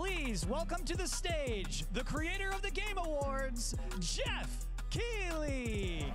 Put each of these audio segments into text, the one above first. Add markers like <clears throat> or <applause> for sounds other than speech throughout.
Please welcome to the stage the creator of the Game Awards, Geoff Keighley.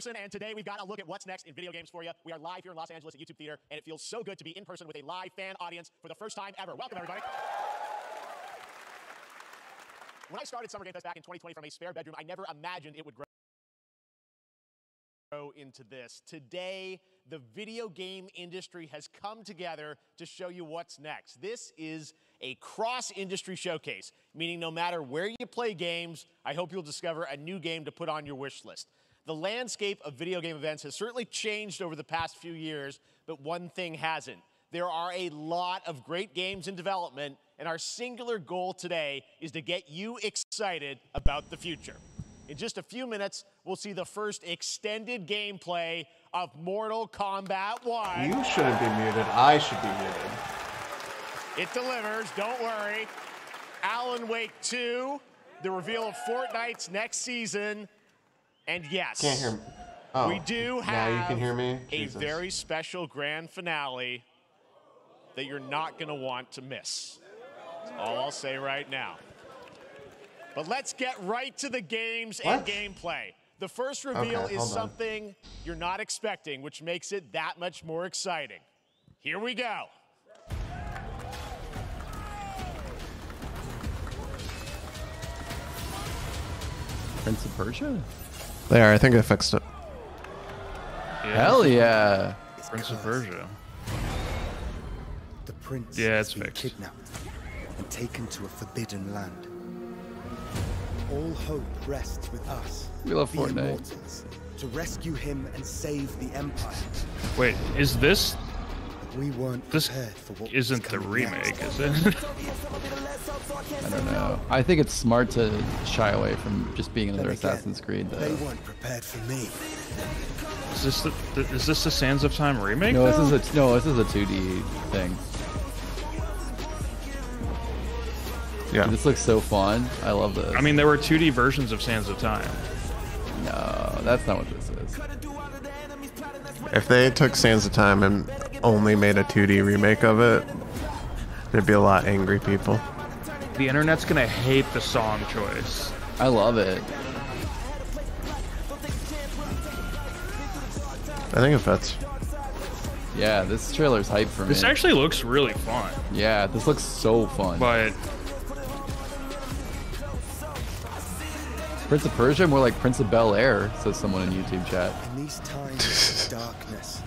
Person, and today we've got a look at what's next in video games for you. We are live here in Los Angeles at YouTube Theater, and it feels so good to be in person with a live fan audience for the first time ever. Welcome, everybody. When I started Summer Game Fest back in 2020 from a spare bedroom, I never imagined it would grow into this. Today, the video game industry has come together to show you what's next. This is a cross industry showcase, meaning no matter where you play games, I hope you'll discover a new game to put on your wish list. The landscape of video game events has certainly changed over the past few years, but one thing hasn't. There are a lot of great games in development, and our singular goal today is to get you excited about the future. In just a few minutes, we'll see the first extended gameplay of Mortal Kombat 1. You shouldn't be muted. I should be muted. It delivers, don't worry. Alan Wake 2, the reveal of Fortnite's next season, and yes, Can't hear me. Oh, we do have Now you can hear me. a very special grand finale that you're not going to want to miss. That's all I'll say right now. But let's get right to the games and gameplay. The first reveal Okay, is hold on. something you're not expecting, which makes it that much more exciting. Here we go. Prince of Persia? There, I think I fixed it. Hell yeah. Prince of Persia. The prince Yeah, has it's been fixed. kidnapped and taken to a forbidden land. All hope rests with us, We love Fortnite. immortals, to rescue him and save the empire. Wait, is this But we weren't this prepared for what was isn't the remake, next. is it? <laughs> I don't know. I think it's smart to shy away from just being another again, Assassin's Creed, They though. weren't prepared for me. is this the, the is this the Sands of Time remake? No, though? this is a no. This is a 2D thing. Yeah. This looks so fun. I love this. I mean, there were 2D versions of Sands of Time. no, that's not what this is. If they took Sands of Time and only made a 2D remake of it, there'd be a lot of angry people. The internet's gonna hate the song choice. I love it. I think it fits. Yeah, this trailer's hype for me. This actually looks really fun, yeah, this looks so fun. but Prince of Persia, more like Prince of Bel Air, says someone in YouTube chat. In these times of darkness,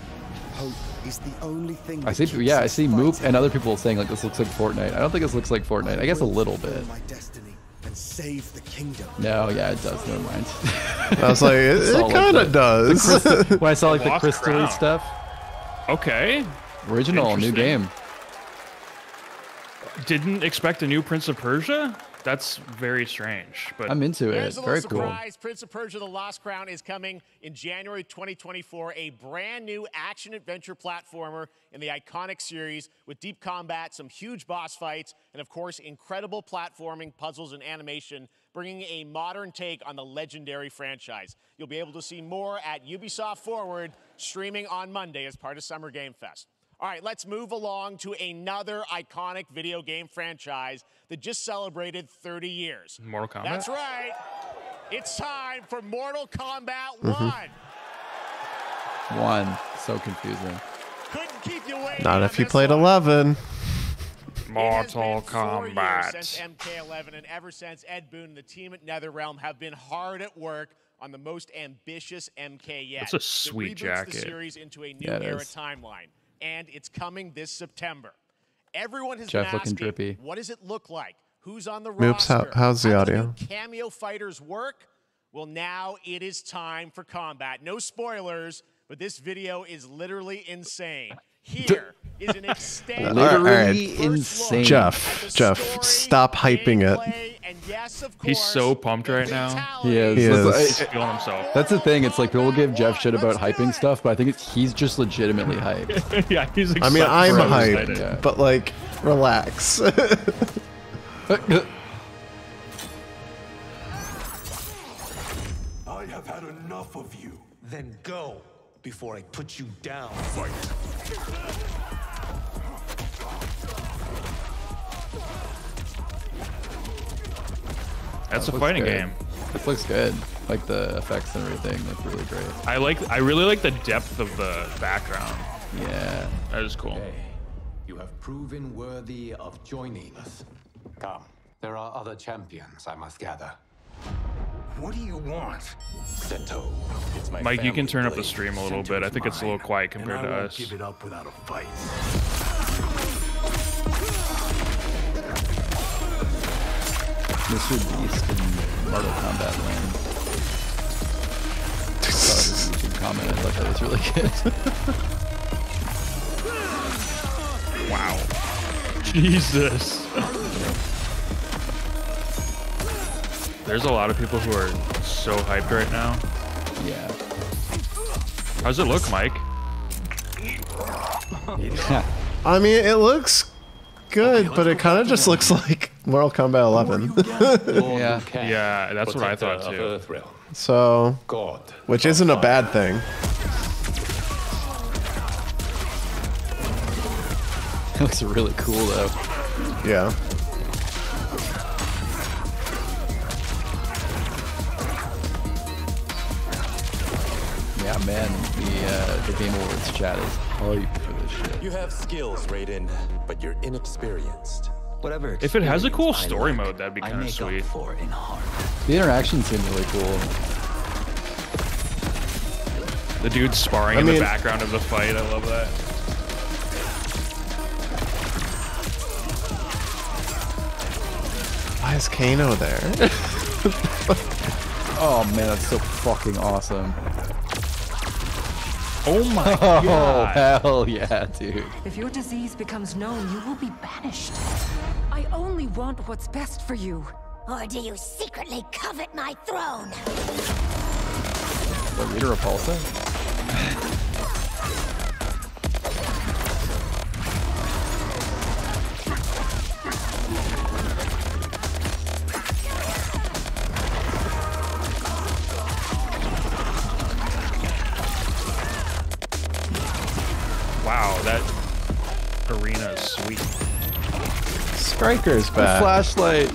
hope is the only thing. I see, yeah, I see Moop and other people saying like this looks like Fortnite. I don't think this looks like Fortnite. I guess a little bit. My destiny and save the kingdom. No, yeah, it does. Never mind. <laughs> I was like, it, Saw, it like, kind the- of does. Crystal- <laughs> when I saw like the Lost crystal stuff, okay. original new game. Didn't expect a new Prince of Persia. That's very strange, but I'm into it. There's a Very little cool. Prince of Persia: The Lost Crown is coming in January 2024. A brand new action adventure platformer in the iconic series with deep combat, some huge boss fights, and of course, incredible platforming, puzzles, and animation, bringing a modern take on the legendary franchise. You'll be able to see more at Ubisoft Forward, streaming on Monday as part of Summer Game Fest. All right, let's move along to another iconic video game franchise that just celebrated 30 years. Mortal Kombat. That's right. It's time for Mortal Kombat Mm-hmm. 1. One, so confusing. Couldn't keep you waiting. Not if you this played one. 11. It has Mortal been four years Kombat. Since MK11, and ever since Ed Boon and the team at NetherRealm have been hard at work on the most ambitious MK yet. That's a sweet reboots jacket. The series into a new Yeah, era is. timeline, and it's coming this September. Everyone has Jeff been looking asking, drippy. what does it look like? Who's on the Moops, how- roster? how's the How audio? cameo fighters work? Well, now it is time for combat. No spoilers, but this video is literally insane. Here is an <laughs> extended All right, all right. Literally first insane. at Jeff, Jeff, stop hyping it. gameplay, and And yes, of course, He's so pumped right now. He is. He That's- is. I- He's feeling himself. That's the thing. It's like people give Jeff shit about hyping stuff, but I think it's, he's just legitimately hyped. <laughs> yeah, he's Excited. I mean, I'm Bro, hyped. Yeah. but like, relax. <laughs> I have had enough of you. Then go before I put you down. That's a fighting good. game. This looks good. Like the effects and everything look really great. I like. I really like the depth of the background. Yeah. That is cool. You have proven worthy of joining us. Come, there are other champions, I must gather. What do you want? Sento. It's my Mike, you can family turn up the stream a little Sento bit. I is think it's a little mine, quiet and compared I to won't us. give it up without a fight. Mr. Beast in Mortal Kombat Land. Saw YouTube comment. I thought that was really good. Wow. <laughs> Jesus. <laughs> There's a lot of people who are so hyped right now. yeah. How's it look, Mike? <laughs> I mean, it looks good, but it kind of just looks like Mortal Kombat 11. <laughs> Yeah. Yeah, that's what I thought too. so, God. which isn't a bad thing. It looks really cool though. Yeah. Yeah, The Game Awards chat is hype for this shit. You have skills, Raiden, but you're inexperienced. Whatever If it has a cool story lack, mode, that'd be I kinda make sweet. For in heart. The interactions seem really cool. The dude sparring I in the background of the fight. I love that. Why is Kano there? <laughs> Oh man, that's so fucking awesome. Oh my <laughs> Oh god. hell yeah, dude. If your disease becomes known, you will be banished. I only want what's best for you. Or do you secretly covet my throne? What Rita Repulsa? Wow, <laughs> Stryker's back. Flashlight.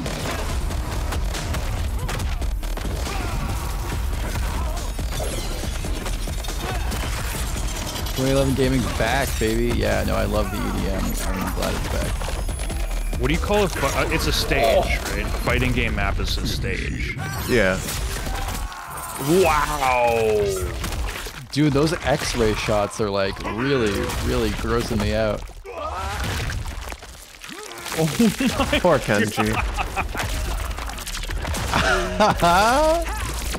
Twenty eleven gaming's back, baby. Yeah, no, I love the EDM. I'm glad it's back. What do you call it? Uh, It's a stage, right? Fighting game map is a stage. Yeah. Wow. Dude, those X-ray shots are like really, really grossing me out. Oh, poor Kenshi.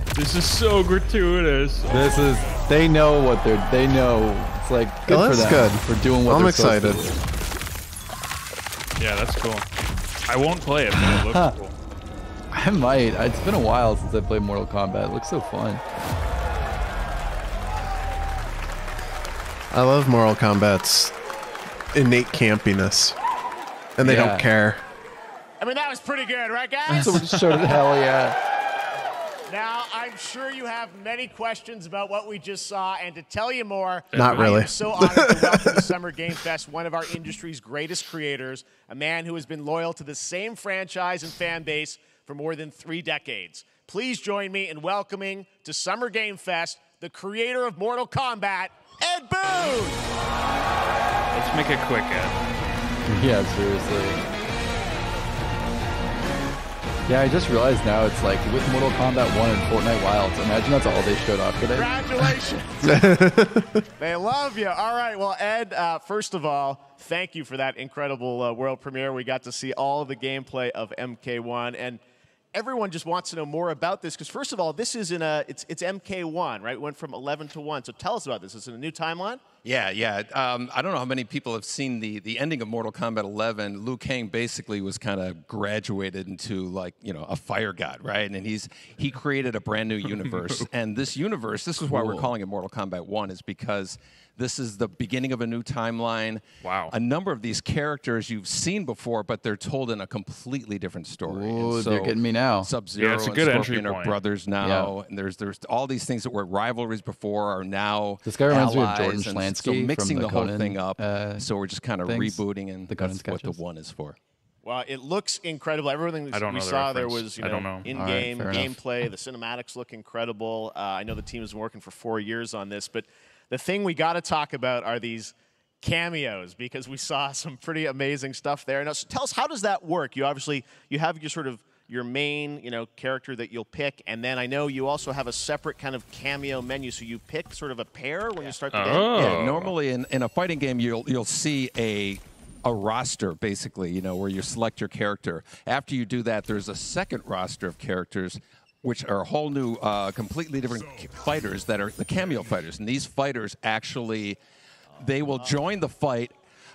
<laughs> This is so gratuitous. This is they know what they're they know. It's like good Oh, for that's them good. for doing what I'm they're supposed to excited. do. Yeah, that's cool. I won't play it, but it looks cool. <laughs> I might. It's been a while since I played Mortal Kombat. It looks so fun. I love Mortal Kombat's innate campiness. And they Yeah. don't care. I mean, that was pretty good, right, guys? Someone just showed it. Hell yeah. Now, I'm sure you have many questions about what we just saw, and to tell you more, Not I really. am so honored to <laughs> welcome to Summer Game Fest one of our industry's greatest creators, a man who has been loyal to the same franchise and fan base for more than three decades. Please join me in welcoming to Summer Game Fest the creator of Mortal Kombat, Ed Boon. Let's make it quick, Ed. <laughs> Yeah, seriously. Yeah, I just realized now it's like with Mortal Kombat 1 and Fortnite Wilds. Imagine that's all they showed off today. Congratulations. <laughs> they love you. All right. Well, Ed, uh, first of all, thank you for that incredible uh, world premiere. We got to see all of the gameplay of MK1. And everyone just wants to know more about this because, first of all, this is in a, it's, it's MK1, right? It went from 11 to 1. So tell us about this. Is it a new timeline? Yeah, yeah. Um, I don't know how many people have seen the the ending of Mortal Kombat 11. Liu Kang basically was kind of graduated into like you know a fire god, right? And he's he created a brand new <laughs> universe, and this universe, this is why we're calling it Mortal Kombat 1, is because this is the beginning of a new timeline. Wow. A number of these characters you've seen before, but they're told in a completely different story. And Ooh, they're getting me now. Sub Zero Yeah, it's a and good entry Scorpion are point. brothers now, and there's there's all these things that were rivalries before are now. This guy reminds me of allies, Jordan and So mixing from the, the whole thing up. uh, so we're just kind of things, rebooting, and the Conan that's what the one is for. Well, it looks incredible. Everything I we the saw there was, you know, know. In-game right, fair enough. gameplay. The cinematics look incredible. Uh, I know the team has been working for four years on this, but the thing we got to talk about are these cameos because we saw <laughs> some pretty amazing stuff there. Now, so tell us how does that work? You obviously you have your sort of your main, you know, character that you'll pick, and then I know you also have a separate kind of cameo menu. So you pick sort of a pair when you start the game. Oh. Yeah, normally in, in a fighting game, you'll you'll see a a roster basically, you know, where you select your character. After you do that, there's a second roster of characters. Which are a whole new, uh, completely different c- fighters that are the cameo fighters, and these fighters actually, they will join the fight,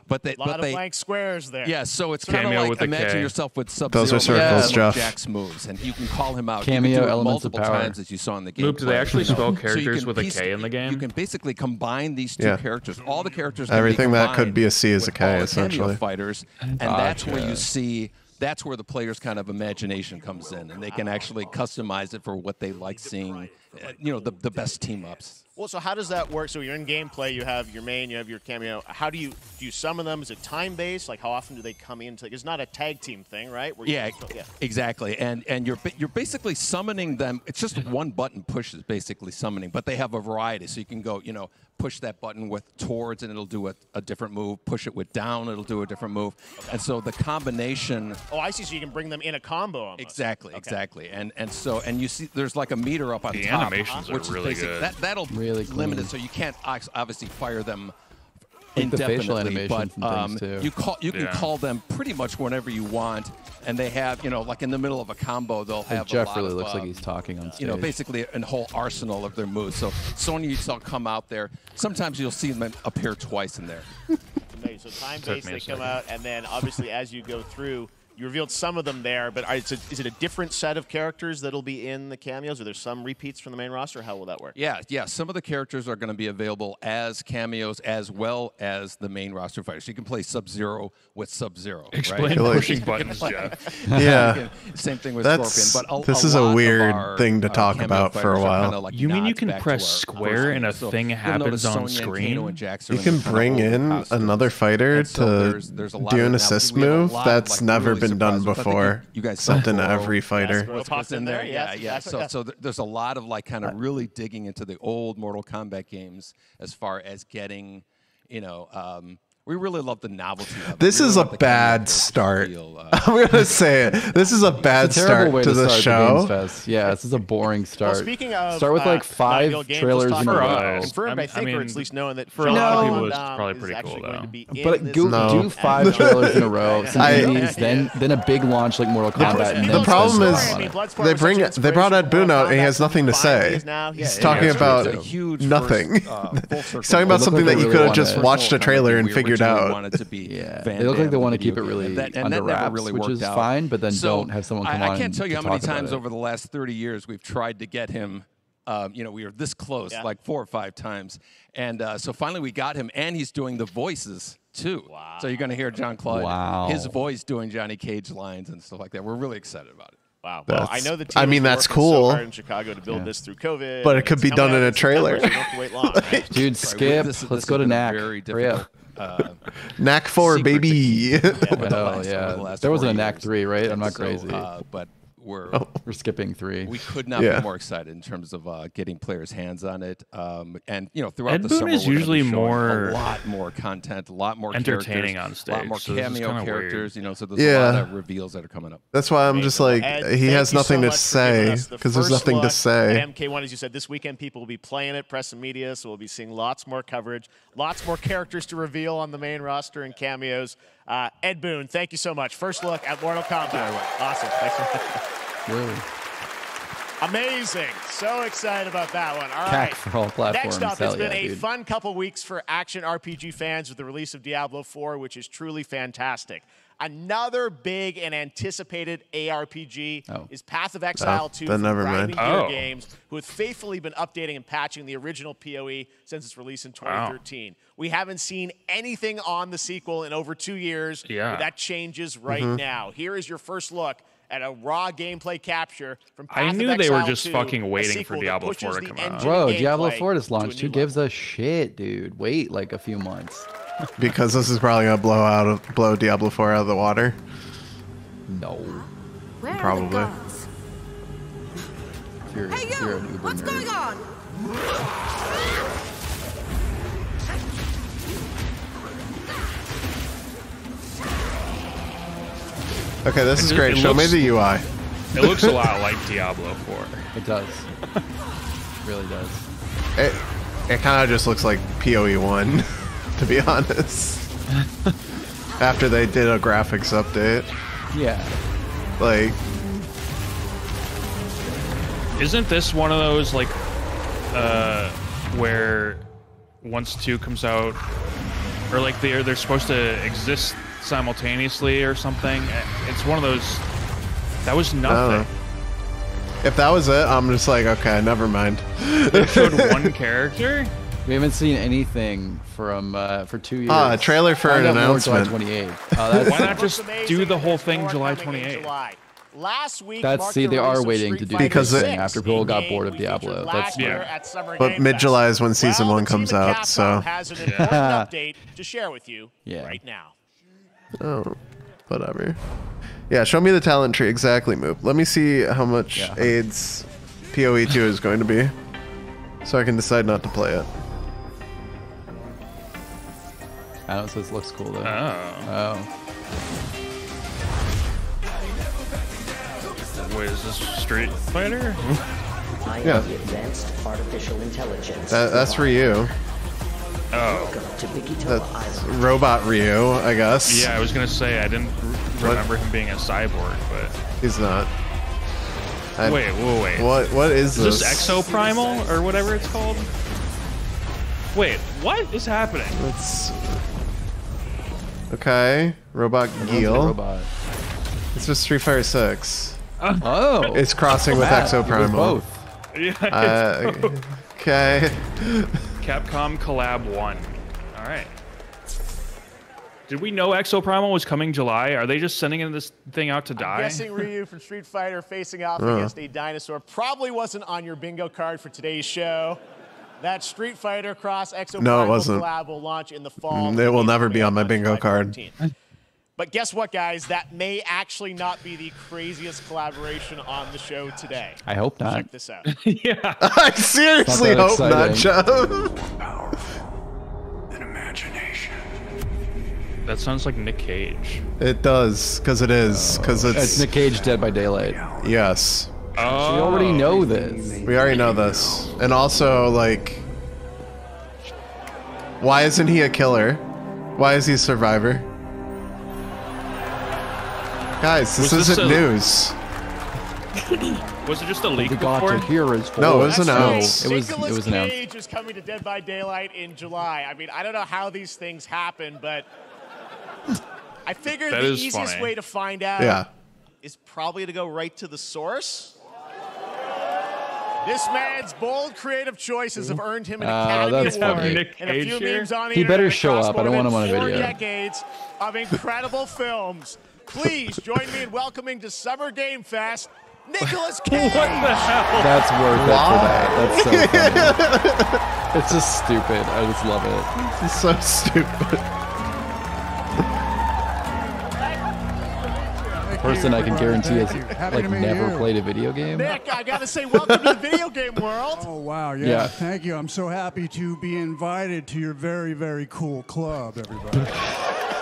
but they A lot but of they blank squares there. yeah, so it's kind of like imagine K. yourself with Sub Those are circles, Jeff. Jax's moves, and you can call him out. Cameo you can do it elements of multiple power. times as you saw in the game. Luke, do they actually spell characters with a K in the game? You can basically combine these two Yeah. characters. All the characters. Everything that could be a C is a with K, all the cameo essentially. fighters, and that's where you see. That's where the player's kind of imagination comes in, and they can actually customize it for what they like seeing. uh, You know, the the best team ups. Well, so how does that work? So you're in gameplay, you have your main, you have your cameo. How do you do you summon them? Is it time based? Like how often do they come into? It's not a tag team thing, right? Where you- Yeah, yeah. exactly. And and you're you're basically summoning them. It's just one button push is basically summoning, but they have a variety. So you can go, you know, push that button with towards and it'll do a, a different move. Push it with down, it'll do a different move. And so the combination. Oh, I see. So you can bring them in a combo. Almost. Exactly, Okay. exactly, and and so and you see there's like a meter up on The top, animations are which is really basic- good. That that'll Really limit it, clean. so you can't obviously fire them Like the indefinitely. facial but um, you call you can Yeah. call them pretty much whenever you want, and they have you know like in the middle of a combo they'll Like, have. a Jeff lot really of, looks like um, he's talking on stage. you know, basically a whole arsenal of their moves. So Sonya, you saw come out there. Sometimes you'll see them appear twice in there. <laughs> So time Took based, they come out, and then obviously as you go through, you revealed some of them there. But are, is, it, is it a different set of characters that'll be in the cameos? Are there some repeats from the main roster? How will that work? Yeah, yeah. Some of the characters are going to be available as cameos as well as the main roster fighters. You can play Sub Zero with Sub Zero. Explain Like- pushing buttons, Jeff. <laughs> <laughs> Yeah. Same thing with That's- Scorpion. But a, this a is a weird our, thing to uh, talk about for a while. like You mean you can press square and a. So thing happens on Sonya and screen? And You can bring in costumes. another fighter so to there's- there's a lot do an assist We have a move that's never really been done surprised ones. I think before. You guys saw Something to every fighter. Goro What's, popped in in there? there, Yeah, yes, yeah. So, so there's a lot of like kind of really digging into the old Mortal Kombat games as far as getting, you know, um, we really love the novelty of it. This We is really a want the cameo bad start. feel, uh, <laughs> I'm gonna say it. This is a bad It's a terrible start way to to the show. the Fest. Yeah, this is a boring start. Well, speaking of, start with uh, like five Nine-Gil trailers let's in a row. Confirmed, I, I think, or at least knowing that for a lot of people, it's probably pretty cool, though. to be in But go, No. do five <laughs> <laughs> trailers in a row, some I- indies, then then a big launch like Mortal Kombat. and the problem is some I on mean, it. Bloodsport They bring such they brought Ed Boon out and he has nothing to say. He is now- He's talking about It's a huge nothing. first, uh, full circle He's talking about something that you could have just watched a trailer and We figured originally out. Wanted to be <laughs> Yeah, Van they look like they want to keep it really And that, and under that wraps, really which is out. fine. But then So, don't have someone come I, on. I can't tell you how many times over the last 30 years we've tried to get him. Um, you know, we were this close, Yeah. like four or five times, and uh, so finally we got him, and he's doing the voices too. Wow. So you're going to hear Jean-Claude, Wow. his voice doing Johnny Cage lines and stuff like that. We're really excited about it. Wow. Well, I know the team. I mean, that's working so cool. hard in Chicago to build Yeah. this through COVID. But it could be done in a trailer. so don't wait long. right? <laughs> Dude, Right, skip. this- this Let's has go to been a Knack. Very Hurry up. difficult. Uh, Knack four, baby. keep <laughs> over the Oh, last- the yeah. There wasn't four a Knack years. 3, right? I'm And not so, crazy. Uh, but we're We're skipping three. we could not Yeah. be more excited in terms of uh, getting players' hands on it. Um, and you know, throughout Ed the Boon summer, is we're gonna be usually more a lot more content, a lot more entertaining characters, on a lot more so cameo kinda weird. characters. You know, so there's a lot Yeah. of reveals that are coming up. That's why I'm just like Ed, he has nothing so to much for giving say us the because there's nothing to say. MK1, as you said, this weekend people will be playing it, press and media, so we'll be seeing lots more coverage, lots more characters to reveal on the main roster and cameos. Uh, Ed Boon, thank you so much. First look at Mortal Kombat. Awesome. Thanks. <laughs> Really? Amazing. So excited about that one. All right. For all platforms. Next up, Hell it's been yeah, a dude. fun couple weeks for action RPG fans with the release of Diablo 4, which is truly fantastic. Another big and anticipated ARPG Oh. is Path of Exile Oh, 2 then from never mind. Grinding Gear Oh. Games, who have faithfully been updating and patching the original PoE since its release in 2013. We haven't seen anything on the sequel in over two years. Yeah. but That changes right Mm-hmm. now. Here is your first look at a raw gameplay capture from I Path of knew they were just 2, fucking waiting for Diablo pushes 4 to come out. Bro, Diablo gameplay 4 just launched. new Who gives a shit, dude? Wait like a few months. <laughs> Because this is probably gonna blow out of blow Diablo 4 out of the water. No. Where Probably. the gods? If you're, Hey if you're you! an Uber What's nerd. going on? Okay, this is ju- great. it Show me the UI. It looks a lot like Diablo 4. It does. really does. It it kind of just looks like PoE one, <laughs> to be honest. <laughs> After they did a graphics update, Yeah. like Isn't this one of those like uh where once two comes out or like they're they're supposed to exist simultaneously or something? It's one of those that was I nothing. If that was it, I'm just like, okay, never mind. They showed <laughs> one character. We haven't seen anything from uh, for two years. Ah, a trailer for an out more July announcement. 28th. <laughs> Oh, that's, Why not just do the whole thing July coming in 28th? Last week, That's- marked see, they are waiting to do Fighter Because it- 6, after people got bored of Diablo. That's- Yeah. But mid-July is when season well, one comes out, so- has an important <laughs> update to share with you Yeah. right now. Oh, whatever. Yeah, show me the talent tree exactly. Move. Let me see how much Yeah. AIDS PoE two is going to be, so I can decide not to play it. I don't know, so this looks cool though. Oh. Oh. Wait, is this Street Fighter? <laughs> I Yeah. am the advanced artificial intelligence. That, that's Ryu. Oh. Welcome to That's robot Ryu, I guess. Yeah, I was gonna say I didn't r- remember him being a cyborg, but He's not. I- wait, whoa, wait. What? What is Is this? this Exoprimal or whatever it's called? Wait, what is happening? Let's. Okay, robot Everyone's a Gil. Robot. It's just Street Fighter Six. Oh. It's crossing with Matt, Exo Primal. both. <laughs> Yeah, Uh, both. okay. Capcom Collab 1. All right. Did we know Exoprimal was coming July? Are they just sending in this thing out to die? I'm Guessing <laughs> Ryu from Street Fighter facing off Uh. against a dinosaur probably wasn't on your bingo card for today's show. That Street Fighter Cross Exo No, it Primal wasn't. collab will launch in the fall. Mm, it will never be on my bingo July card. 14th. But guess what, guys? That may actually not be the craziest collaboration on the show today. I hope not. Check this out. <laughs> yeah. <laughs> I seriously that hope not, exciting. Jeff. That sounds like Nick Cage. It does, because it is, because oh. it's. It's Nick Cage Dead by Daylight. Yes, Oh. We already know this. we already know this, and also like, why isn't he a killer? Why is he a survivor? Guys, this Was isn't a- news. <clears throat> Was it just a leak We got before? to hear his voice. No, it was That's announced. right. It was- it was announced. Cage is coming to Dead by Daylight in July. I mean, I don't know how these things happen, but I figured That the easiest funny. way to find out Yeah. is probably to go right to the source. This man's bold creative choices have earned him an Ah, Academy that's Award funny. And a few here? memes on the He better show up. I don't want him than on a four video. decades of incredible films. Please join me in welcoming to Summer Game Fest, Nicolas Cage. <laughs> What the hell? That's worth it for that. That's so <laughs> funny. it's just stupid. I just love it. This is so stupid. Person I can guarantee has like never you. played a video game. Nick, I gotta say, welcome to the video game world. Oh wow, yeah. Yeah. Thank you. I'm so happy to be invited to your very, very cool club, everybody. <laughs>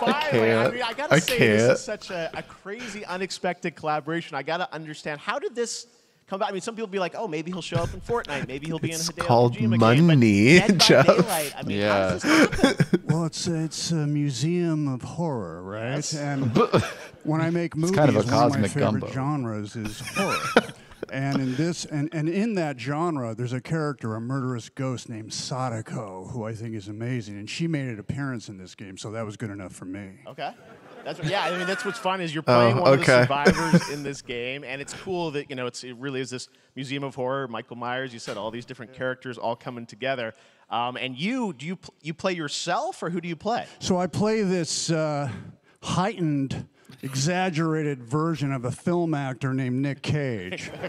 Finally, I, can't. mean, I gotta I say, this can't. is such a, a crazy, unexpected collaboration. I gotta understand how did this come about? I mean, some people be like, oh, maybe he'll show up in Fortnite, maybe he'll be It's in a Hideo called Kojima money, but Dead by <laughs> Jeff. I mean, how Yeah. does this <laughs> well, it's uh, it's a museum of horror, right? And <laughs> when I make movies, kind of a one of my favorite gumbo. genres is horror. And in this and, and in that genre, there's a character, a murderous ghost named Sadako, who I think is amazing, and she made an appearance in this game, so that was good enough for me. Okay. That's what, yeah. I mean, that's what's fun is you're Oh, playing one of the survivors in <laughs> this game, and it's cool that you know it's it really is this museum of horror. Michael Myers, you said all these different characters all coming together. Um, and you do you pl- you play yourself or who do you play? So I play this uh, heightened, exaggerated version of a film actor named Nick Cage. <laughs>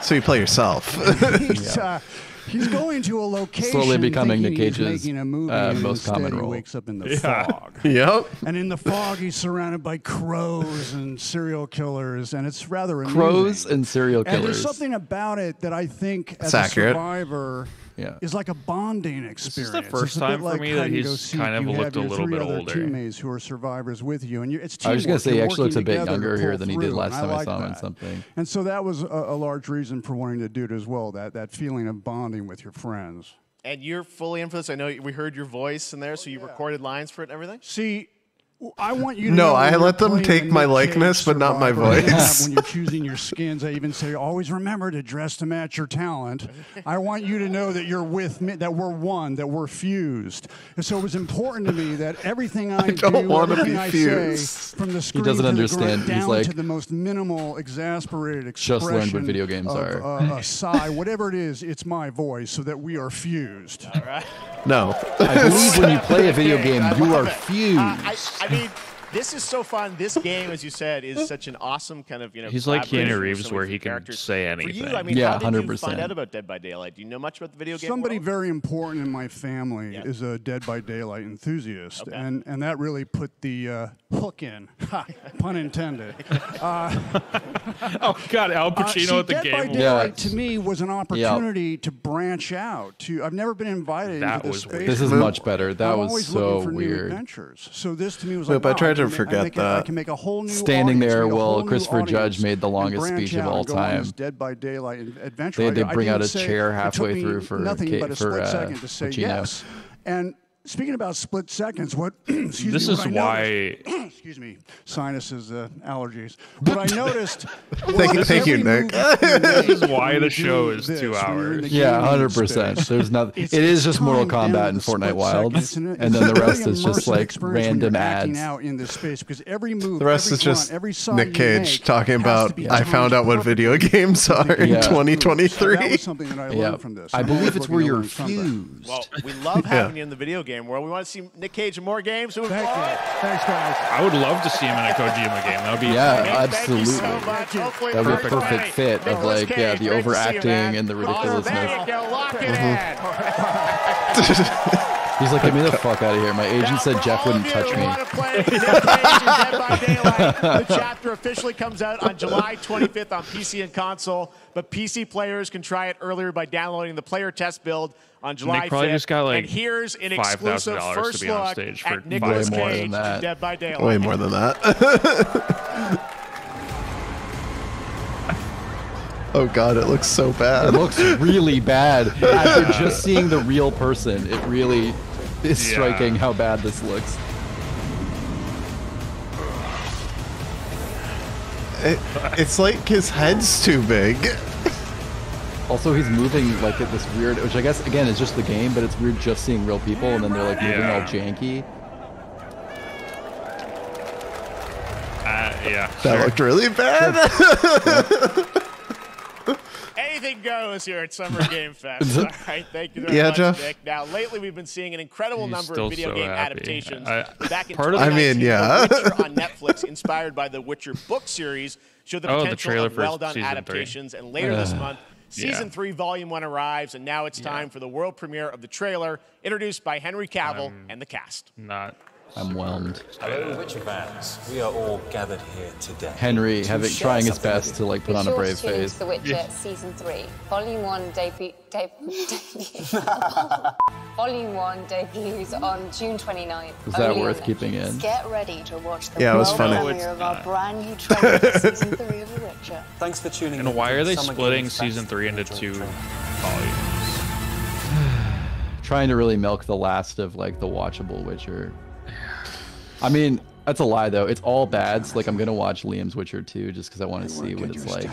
So you play yourself. <laughs> he's, uh, he's going to a location. Slowly becoming Nick Cage's, making a movie, uh, and most instead common he role. wakes up in the Yeah. fog. <laughs> Yep. And in the fog, he's surrounded by crows and serial killers, and it's rather amusing. Crows and serial killers. And there's something about it that I think, as It's a accurate. survivor, Yeah. is like a bonding is experience. the first It's time for like me that he's seek. kind of you looked have a little three bit other older. teammates who are survivors with you, and you it's I was gonna say he actually looks a bit younger here than he did last time I like saw him in something. And so that was a, a large reason for wanting to do it as well. That that feeling of bonding with your friends. And you're fully in for this. I know we heard your voice in there, so you oh, recorded lines for it and everything. See, I want you to No, know I let them take my likeness, but not my survivor you have voice. When you're choosing your skins, I even say, always remember to dress to match your talent. I want you to know that you're with me, that we're one, that we're fused. And so it was important to me that everything I, don't do, wanna everything be I fused. say, from the screen doesn't to the understand. grunt, He's down like, to the most minimal, exasperated Just expression learned what video games of, are. Uh, a sigh, whatever it is, it's my voice, so that we are fused. All right. No. I believe when you play a <laughs> video game, you are it. fused. Uh, I, I mean, this is so fun. This game, as you said, is such an awesome kind of you know. He's like collaboration Keanu Reeves, so where he can characters. say For anything. you, I mean, Yeah, how did you 100%. find out about Dead by Daylight? Do you know much about the video game? Somebody world? very important in my family is a Dead by Daylight enthusiast, and and that really put the uh, hook in, <laughs> ha, pun intended. <laughs> Uh, oh God, Al uh, Pacino see, at the Dead by game. Daylight to me was an opportunity to branch out. To I've never been invited That into was this weird. space. This is much better. That I'm was always so looking for new weird. adventures. So this to me was Look, like, I wow, tried to can ma- I forget make a- I that. can make a whole new Standing audience, there while Christopher Judge made the longest speech of all and go on time. Dead by Daylight adventure. They had to I- I bring out didn't a say- chair halfway through for nothing Ca- but a for, split uh, second to say Pacino. yes. And speaking about split seconds, what <clears throat> excuse This me, is what why. noticed- <clears throat> excuse me, sinuses, uh, allergies. What I <laughs> noticed. Thank you- thank you, Nick. move that you This is why the show is this, two when you're in hours. Yeah, hundred percent. There's nothing. it's- It is just Mortal Kombat and Fortnite Wilds, seconds, and then the rest is just like random acting ads. out in this space because every move, The rest every is just grunt, every Nick Cage talking about I found out what video <laughs> games are in Yeah. So 2023. that was something that I learned Yeah, from this. I believe it's where you're learn fused. Well, we love <laughs> having you in the video game world. We want to see Nick Cage in more games. Who would Thank you. Thanks, guys. I would love to see him in a Kojima game. That would be Yeah, Nick, thank you so absolutely. much. Hopefully That would be a perfect everybody. fit of Nicolas like yeah, the great you, overacting and the Oh, there ridiculousness. you go. Lock it mm-hmm. <laughs> He's like, get me the fuck out of here. My agent said Jeff wouldn't touch me. Want to play Nick Cage in Dead by Daylight? <laughs> The chapter officially comes out on July 25th on PC and console, but PC players can try it earlier by downloading the player test build on July probably 5th. just got, like, and here's an exclusive first be on look stage for at Nicolas Way more Cage than that. Dead by Daylight. Way more than that. <laughs> oh god, it looks so bad. It looks really bad. <laughs> After just seeing the real person, it really <laughs> is Yeah. striking how bad this looks. It- it's like his head's too big. <laughs> Also, he's moving like at this weird, which I guess again is just the game, but it's weird just seeing real people and then they're like moving all janky. Uh, yeah. That sure. looked really bad. <laughs> Anything goes here at Summer <laughs> Game Fest. All right, thank you very Yeah, much, Jeff? Nick. Now, lately we've been seeing an incredible He's number of video so game happy. adaptations. I- Back in part of- I mean, yeah. The Witcher on <laughs> Netflix, inspired by the Witcher book series, showed the Oh, the potential trailer of for well-done season three. adaptations. And later this Ugh. month, Yeah. season three, volume one arrives, and now it's time for the world premiere of the trailer, introduced by Henry Cavill and the cast. Not. I'm whelmed. Hello, Witcher fans. We are all gathered here today. Henry to having trying his best to like put Be on a brave to tune into face. The Witcher Yeah. Season 3. Volume 1 debut, debut, debut. <laughs> Volume 1 debuts on June 29th. Is that only worth Netflix. keeping in? Get ready to watch the Yeah, it was world funny. Premiere of our brand new trailer <laughs> season three of The Witcher. Thanks for tuning in. And why are they Summer splitting season three into two volumes? <sighs> Trying to really milk the last of like the watchable Witcher. I mean, that's a lie though. It's all bads. Like I'm gonna watch Liam's Witcher 2 just because I want to see what it's like.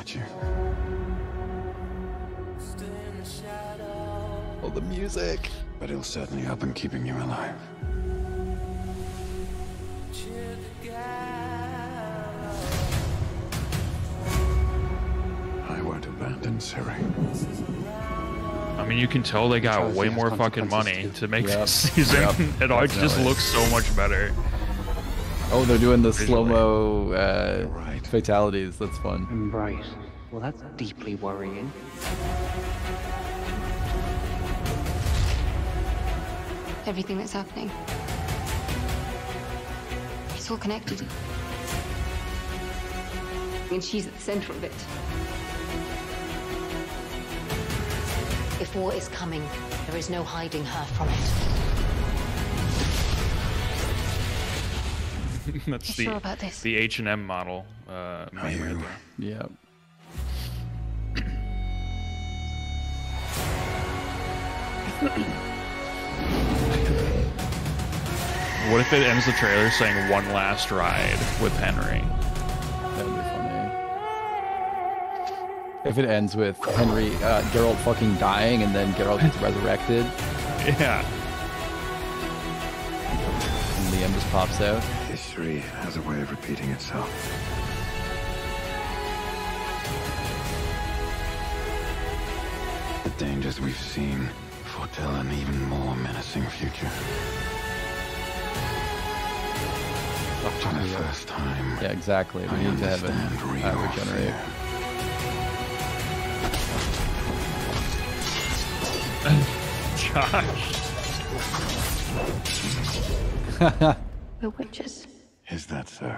All oh, the music. But it'll certainly help in keeping you alive. I won't abandon Ciri. I mean, you can tell they got way more fucking money to make <laughs> yeah. this season. Yep. <laughs> it just looks so much better. Oh, they're doing the slow mo uh, fatalities. That's fun. Right. Well, that's deeply worrying. Everything that's happening. It's all connected. And she's at the center of it. If war is coming, there is no hiding her from it. <laughs> That's the Sure about this? the H and M model. Uh, meme right there. Yeah. <coughs> What if it ends the trailer saying "One last ride" with Henry? That'd be funny. If it ends with Henry, uh, Geralt fucking dying and then Geralt gets resurrected <laughs> Yeah. and Liam just pops out. History has a way of repeating itself. The dangers we've seen foretell an even more menacing future. For the first time, Yeah, exactly. We I need to have it understand real uh, regenerate. Josh. We're witches. Is that so?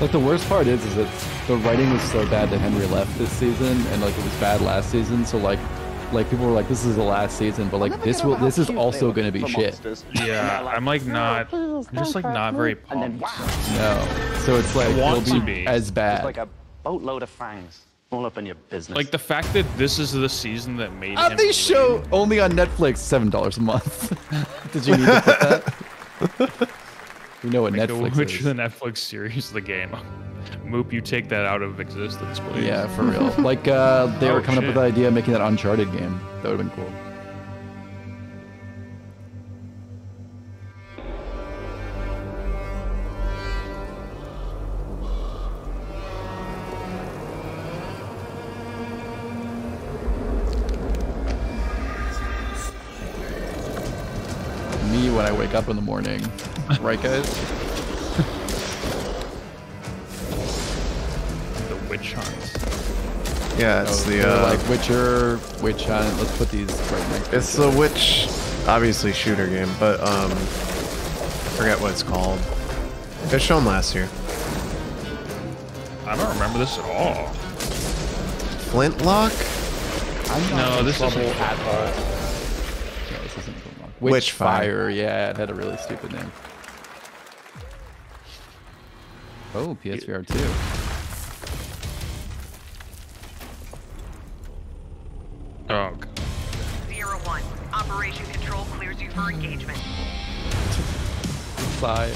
Like the worst part is, is that the writing was so bad that Henry left this season, and like it was bad last season. So like, like people were like, "This is the last season," but like this will, this is also going to be shit. <laughs> Yeah, I'm like not, I'm just like not very pumped. No, so it's like it'll be be. as bad. like a boatload of fangs all up in your business. Like the fact that this is the season that made How'd him they show only on Netflix seven dollars a month? <laughs> Did you need to put that? <laughs> you know what like Netflix the Witcher, is. the Netflix series, the game. <laughs> Moop, you take that out of existence, please. Yeah, for real. <laughs> Like uh, they Oh, were coming up with the idea of making that Uncharted game. That would have been cool. Me when I wake up in the morning, right, guys? The witch hunt. Yeah, it's Oh, the uh, like Witcher, Witch Hunt. Let's put these right next. to it's each the witch, obviously shooter game, but um, forget what it's called. It was shown last year. I don't remember this at all. Flintlock. No, this isn't. No, this isn't Flintlock. Witchfire. Witchfire. Yeah, it had a really stupid name. Oh, PSVR 2. Oh, God. Zero one. Operation Control clears you for engagement. Five.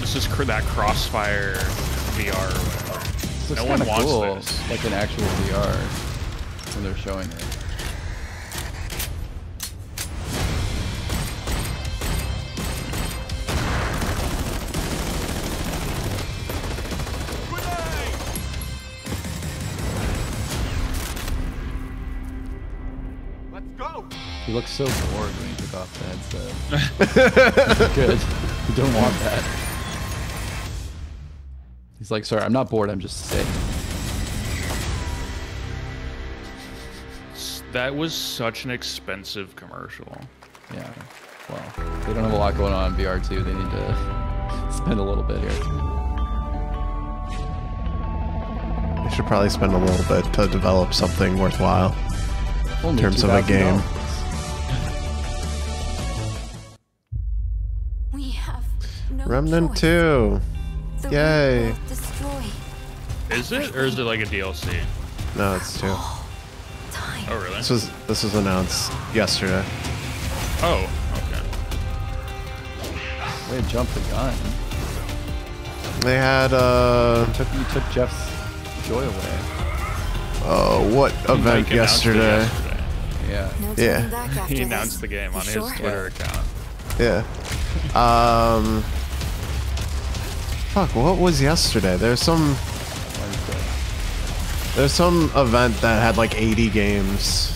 This is cr- that Crossfire VR or whatever. This no one wants cool, this. like an actual VR when they're showing it. Go. He looks so bored when he took off the headset. <laughs> <laughs> Good. You don't want that. He's like, sorry, I'm not bored, I'm just sick. That was such an expensive commercial. Yeah. Well, they don't have a lot going on in VR2. They need to <laughs> spend a little bit here. They should probably spend a little bit to develop something worthwhile in terms of a game. Remnant choice. 2. The Yay. Is it, or is it like a DLC? No, it's 2. Oh, really? This was this was announced yesterday. Oh, okay. Way to jump the gun. They had uh You took, you took Jeff's joy away. uh, what event Mike announced it yesterday? Yeah. Yeah. <laughs> he announced the game on his Twitter account. Yeah. Um. Fuck. What was yesterday? There's some. There's some event that had like 80 games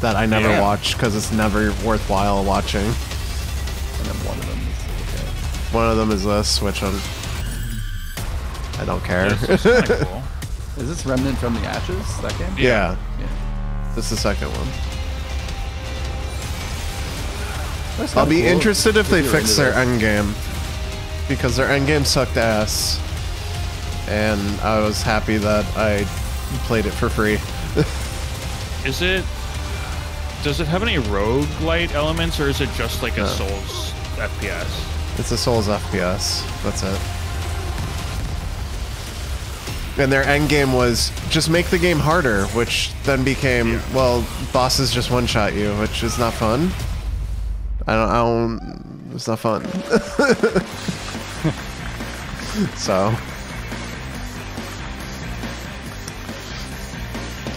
that I never Yeah. watched because it's never worthwhile watching. And then one of them is One of them is this, which I'm. I don't care. Is cool. <laughs> Is this Remnant from the Ashes? That game? Yeah. This is the second one. I'll be cool interested if they fix their end game. Because their end game sucked ass. And I was happy that I played it for free. <laughs> Is it? Does it have any roguelite elements, or is it just like a No. Souls FPS? It's a Souls FPS. That's it. And their end game was just make the game harder, which then became well, bosses just one shot you, which is not fun. I don't. I don't. It's not fun. <laughs> <laughs> so.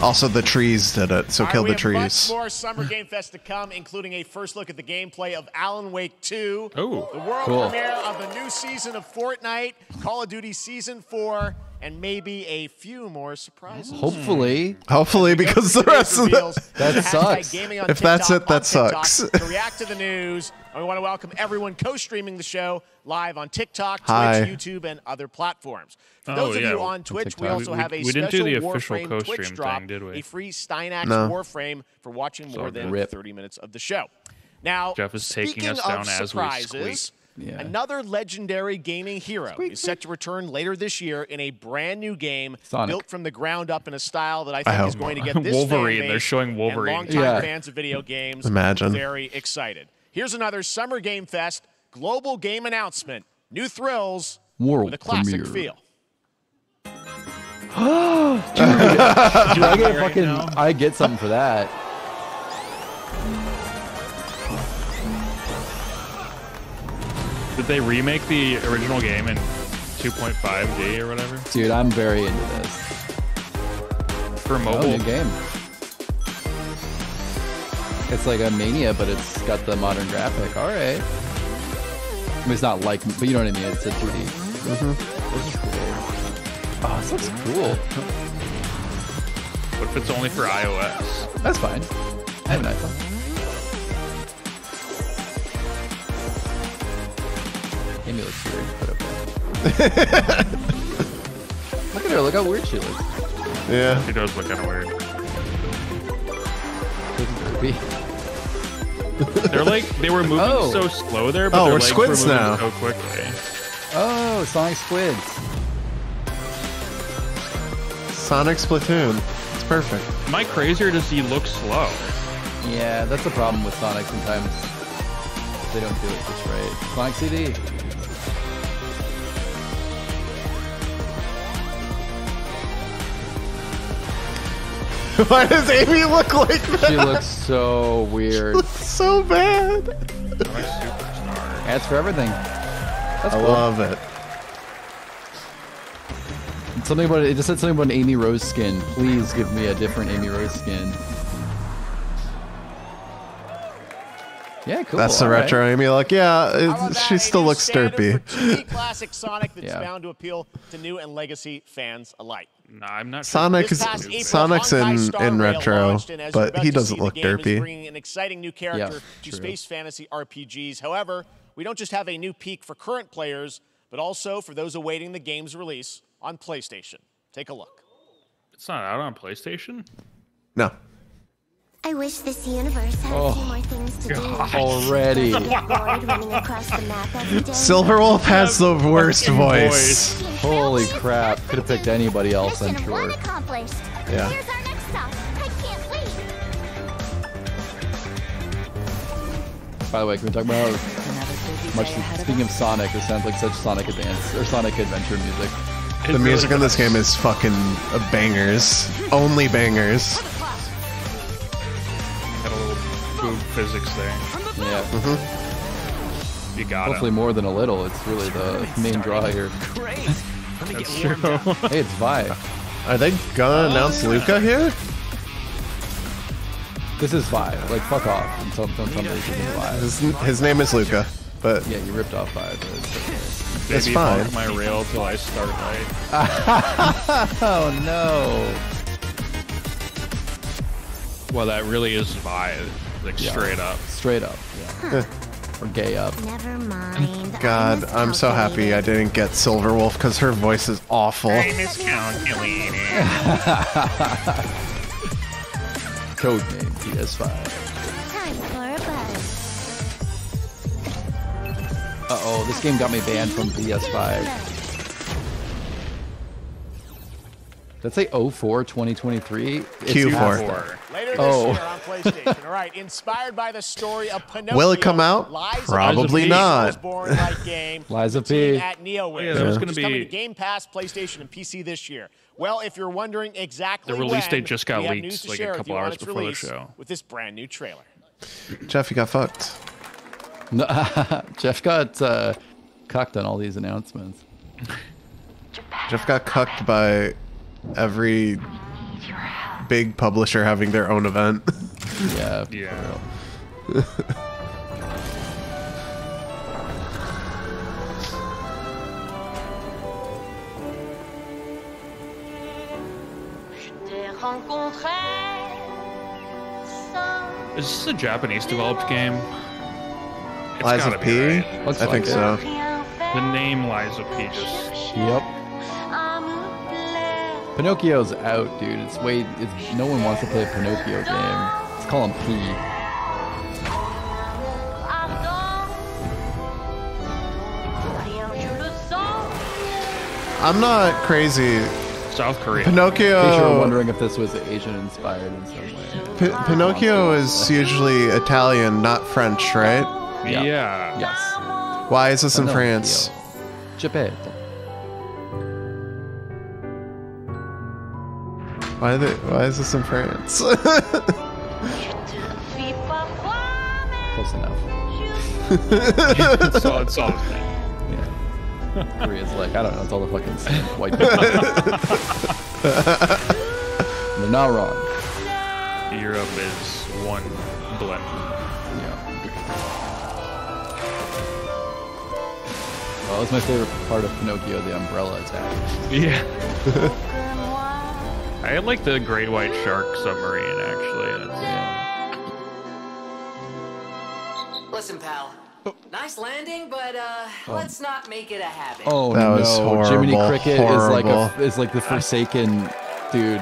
Also, the trees did it, so All right, kill we the have trees. Much more <laughs> Summer Game Fest to come, including a first look at the gameplay of Alan Wake 2, Ooh. the world Cool. premiere of the new season of Fortnite, Call of Duty Season 4, and maybe a few more surprises. Hmm. Hopefully. Hmm. Hopefully, because the rest of reveals, the <laughs> That sucks. gaming on If that's it, that on TikTok sucks. <laughs> to react to the news, and we want to welcome everyone co-streaming the show live on TikTok, Twitch, Hi. YouTube, and other platforms. For Oh, those of yeah, you on on Twitch, we also We- have a we didn't do special the official Warframe co-stream Twitch thing, drop, did we? a free Steinax No. Warframe for watching more than Rip. 30 minutes of the show. Now, Jeff is taking us down as we surprises, Yeah. another legendary gaming hero is set to return later this year in a brand new game Sonic. built from the ground up in a style that I I think is hope. going to get <laughs> this Wolverine, fan they're showing Wolverine. and longtime Yeah. fans of video games Imagine. very excited. Here's another Summer Game Fest global game announcement. New thrills World with a classic premiere. feel. <gasps> Dude, I get fucking. I get something for that. Did they remake the original game in 2.5D or whatever Dude, I'm very into this. for Oh, mobile? new game. It's like a Mania, but it's got the modern graphic. All right. I mean, it's not like, but you know what I mean. It's a 2D. Mm-hmm. This is cool. Oh, this looks cool. What if it's only for iOS? That's fine. I have an iPhone. Amy looks weird. Put up there. Look at her. Look how weird she looks. Yeah. She does look kind of weird. Creepy. They're like they were moving Oh. so slow there, but Oh, their we're legs squids were moving now. so quickly. Oh, Sonic Squids. Sonic Splatoon. It's perfect. Am I crazy or does he look slow? Yeah, that's the problem with Sonic sometimes. They don't do it just right. Sonic CD. <laughs> Why does Amy look like that? She looks so weird. so bad. That's for everything. That's I cool. love it. Something about it just said something about an Amy Rose skin. Please give me a different Amy Rose skin. Yeah, cool. That's the all right. retro Amy look. Yeah, How about it, that? she still looks standard derpy. classic Sonic that's <laughs> Yeah. bound to appeal to new and legacy fans alike. Nah, I'm not. Sonic This is past April, Sonic's in in retro, launched, and as you're but he doesn't see, look the game is derpy. bringing an exciting new character to true. space fantasy RPGs. However, we don't just have a new peak for current players, but also for those awaiting the game's release on PlayStation. Take a look. It's not out on PlayStation. No. I wish this universe had a few more things to do. Already. Get bored running across the map every day. Silverwolf has the worst voice. Holy crap. Could have picked anybody else, I'm Mission one sure. accomplished. Yeah. Here's our next stop. I can't wait. By the way, can we talk about much speaking of Sonic, this sounds like such Sonic Advance or Sonic Adventure music. The music in this game is fucking uh, bangers. Only bangers. Physics there. Yeah. Mm-hmm. You got it. Hopefully more than a little. It's really the main draw here. That's true. Hey, it's Vi. Are they gonna announce Luka here? This is five. Like fuck off. And tell, don't tell me this isn't. His, his name is Luka, but Yeah, you ripped off five. but it's okay. It's fine. my rail till I start right. <laughs> oh no. Well, that really is Vi, like Yeah. straight up. Straight up. Yeah. or gay up. Never mind. God, I'm so happy I didn't get Silverwolf because her voice is awful. miscalculated. <laughs> Codename PS5. Time for a buzz. Uh oh, this game got me banned from PS5. That's like 04 2023. It's Q4. past that. Later this Oh. year on PlayStation. All right, inspired by the story of Pinocchio. Will it come out? Lies of Probably P. not. Soulsborne-like game. Lies of the P. <laughs> At NeoWiz. yeah, there was which gonna is coming be- to Game Pass, PlayStation, and PC this year. Well, if you're wondering exactly The release date just got leaked, news like, a couple hours its before the show. With this brand new trailer. Jeff, you got fucked. No, <laughs> Jeff got uh, cucked on all these announcements. Jeff got cucked by every big publisher having their own event. <laughs> Yeah. Yeah. <laughs> Is this a Japanese developed game? It's Lies gotta of be, P? right? I like think it. so. The name Lies of P just. Yep. Pinocchio's out, dude. It's way. It's no one wants to play a Pinocchio game. Let's call him P. I'm not crazy. South Korea. Pinocchio. case you were wondering if this was Asian inspired in some way. P- Pinocchio is usually Italian, not French, right? Yeah. yeah. Yes. Why is this in France? Geppetto. Why, they, why is this in France? <laughs> Close enough. it's all, it's all the <laughs> thing. Yeah. Korea's like, I don't know, it's all the fucking same <laughs> white people. They're not wrong. Europe is one blend. Yeah. Well, that was my favorite part of Pinocchio, the umbrella attack. Yeah. I like the Great White Shark submarine, actually. That's, Yeah. Listen, pal. Nice landing, but uh, let's not make it a habit. Oh That no, was Jiminy horrible, Cricket is like a, is like the forsaken dude.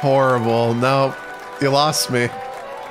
Horrible. No, you lost me.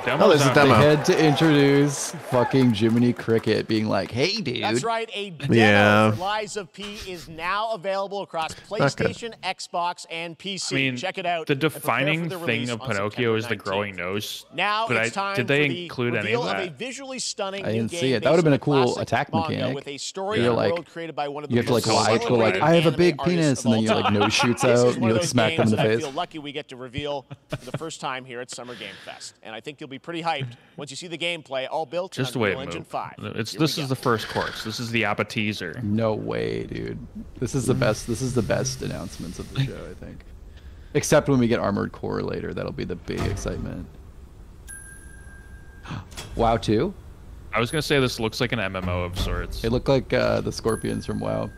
Demo's Oh, there's a demo. They had to introduce fucking Jiminy Cricket, being like, "Hey, dude." That's right. A demo Yeah. for Lies of P is now available across PlayStation, Xbox, and PC. I mean, Check it out. the and prepare for defining the thing of Pinocchio is the growing nose. Now but it's I, time did they for the include any reveal of of, a visually stunning I didn't game see it. That would've been a cool attack mechanic. With a story You're and like- world created by one of the you have to, like, most lie to like, "I have a big penis," and then all your, like, time. nose shoots <laughs> out, and you, of like, those smack them in the that I face. feel lucky we get to reveal for the first time here at Summer Game Fest, and I think you'll be pretty hyped once you see the gameplay, all built Just on Unreal it Engine moved. 5. It's Here this is go. the first course. This is the appetizer. No way, dude. This is the best. This is the best announcements of the show, I think. Except when we get Armored Core later, that'll be the big excitement. <gasps> WoW 2? I was gonna say this looks like an MMO of sorts. It looked like uh, the Scorpions from WoW.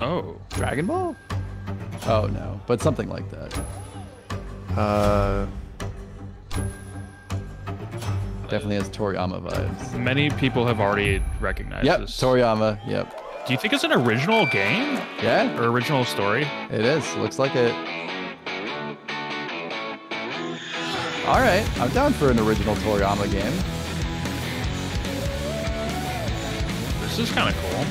Oh, Dragon Ball? Oh no, but something like that. Uh, Definitely has Toriyama vibes. many people have already recognized Yep, this. Toriyama. Yep. Do you think it's an original game Yeah, or original story? it is. Looks like it. All right, I'm down for an original Toriyama game. This is kind of cool.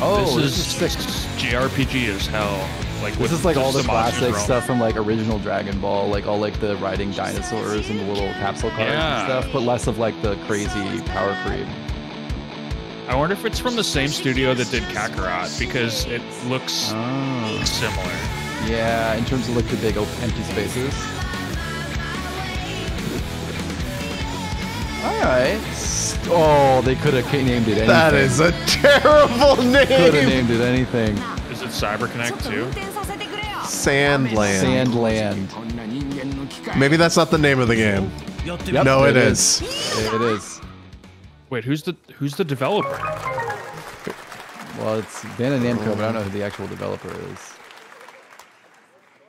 Oh, this, this is, is sick. JRPG as hell. Like This is like all the classic stuff from like original Dragon Ball, like all like the riding dinosaurs and the little capsule cars Yeah. and stuff, but less of like the crazy power creep. I wonder if it's from the same studio that did Kakarot because it looks Oh. similar. Yeah, in terms of like the big empty spaces. All right. Oh, they could have named it anything. That is a terrible name. Could have named it anything. Is it CyberConnect2? Sandland. Sandland. Maybe that's not the name of the game. Yep, no, it it is. It is. Wait, who's the who's the developer? Well, it's Bandai Namco, but I don't know who the actual developer is.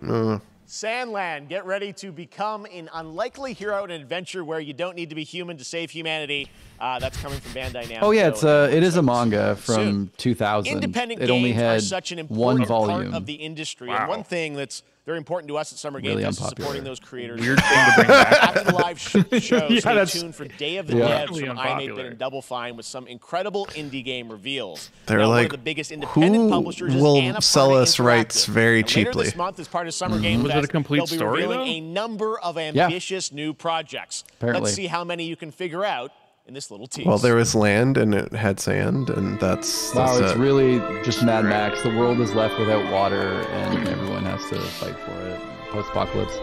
Uh, Sand Land, get ready to become an unlikely hero in an adventure where you don't need to be human to save humanity. Uh, that's coming from Bandai Namco. Oh yeah, it's a, it is a manga Soon. from 2000. Independent it games only are had such an one important volume. part of the industry, and one thing that's very important to us at Summer Game Really Fest supporting those creators. Weird thing to bring back. After the live sh- <laughs> show, Yeah, stay that's- tuned for Day of the Yeah. Devs Really from iam8bit unpopular. and Double Fine with some incredible indie game reveals. They're Now, one like, of the biggest independent who publishers will Annapurna sell us rights very And Later cheaply? this month, as part of Summer mm-hmm. Game Was it Fest, a complete they'll be story, revealing though? a number of ambitious new projects. Apparently. Let's see how many you can figure out in this little tease. well, there was land and it had sand, and that's, Wow, that's it's it. really just Mad Max. The world is left without water, and everyone has to fight for it. Post-apocalypse.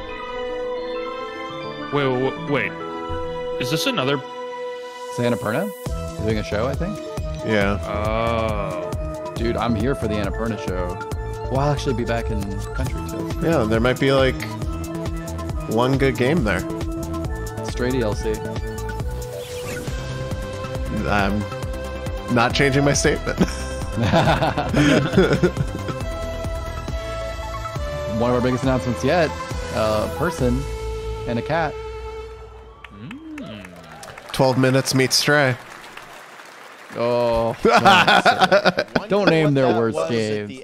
Wait, wait, wait. Is this another? Annapurna doing a show, I think. yeah. Oh. Dude, I'm here for the Annapurna show. Well, I'll actually be back in country too. Yeah, there might be like one good game there. Straight DLC. I'm not changing my statement. <laughs> One of our biggest announcements yet: a person and a cat. Mm. 12 minutes meets Stray. Oh, <laughs> don't, don't name their worst was at games.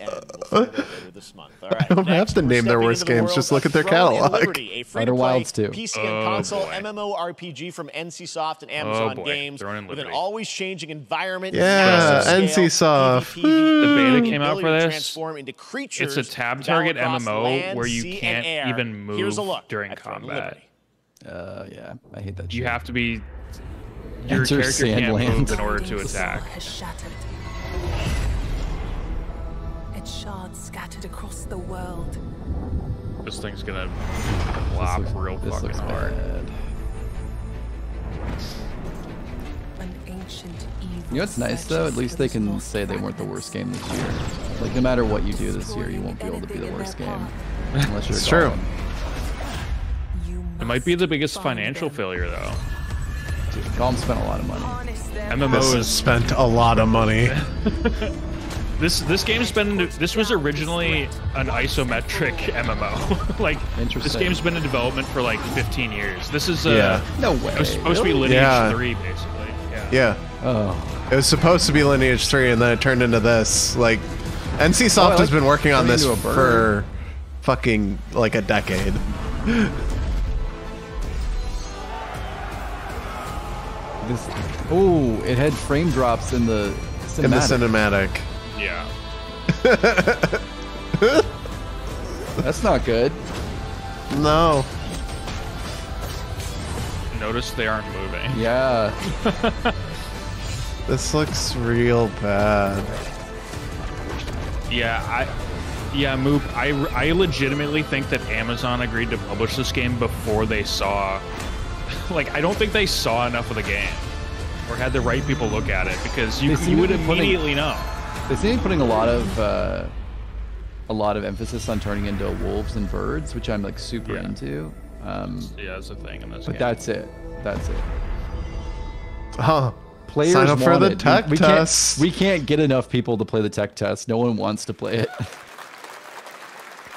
The end. We'll find out later this month. <laughs> All right, I don't have next, to name their worst into the games, just look at their Throne and catalog. Liberty, a free-to-play Wilds too. PC Oh, console boy. MMORPG from NCSoft and Amazon boy, Games Throne with an always changing environment. Yeah, scale, NCSoft. PvP, The beta came out for this. Transform into creatures It's a tab target MMO land, where you can't even move Here's a look during at Throne and combat. Liberty. Uh, yeah, I hate that. You shit. have to be. Your Enter character can't Sand Land. move in order to attack. Has shards scattered across the world. This thing's gonna This flop looks- real this fucking looks hard. bad. An. You know what's nice though? At least they can say they weren't the worst game this year. Like no matter what you do this year, you won't be able to be the worst game unless you're. It's true. Gollum. It might be the biggest financial failure though. Dude, Gollum spent a lot of money. MMO This is spent a lot of money. <laughs> This this game's been this was originally an isometric MMO. <laughs> like this game's been in development for like 15 years. This is uh, Yeah. No It was way. supposed to be Lineage Yeah. 3 basically. Yeah. Yeah. Oh, It was supposed to be Lineage 3, and then it turned into this. Like, NCSoft Oh, I has been working on this for fucking like a decade. this. Oh, it had frame drops in the cinematic. In the cinematic. Yeah. <laughs> That's not good. No. Notice they aren't moving. Yeah. <laughs> This looks real bad. Yeah, I yeah, Moop, I I legitimately think that Amazon agreed to publish this game before they saw <laughs> like I don't think they saw enough of the game or had the right people look at it because you, you would be putting- immediately know. They seem to be putting a lot of uh, a lot of emphasis on turning into wolves and birds, which I'm like super Yeah. into. Um, Yeah, that's a thing in this but game. that's it. That's it. Huh. Players Sign up for the it. We- tech we, test. Can't, we can't get enough people to play the tech test. No one wants to play it. <laughs>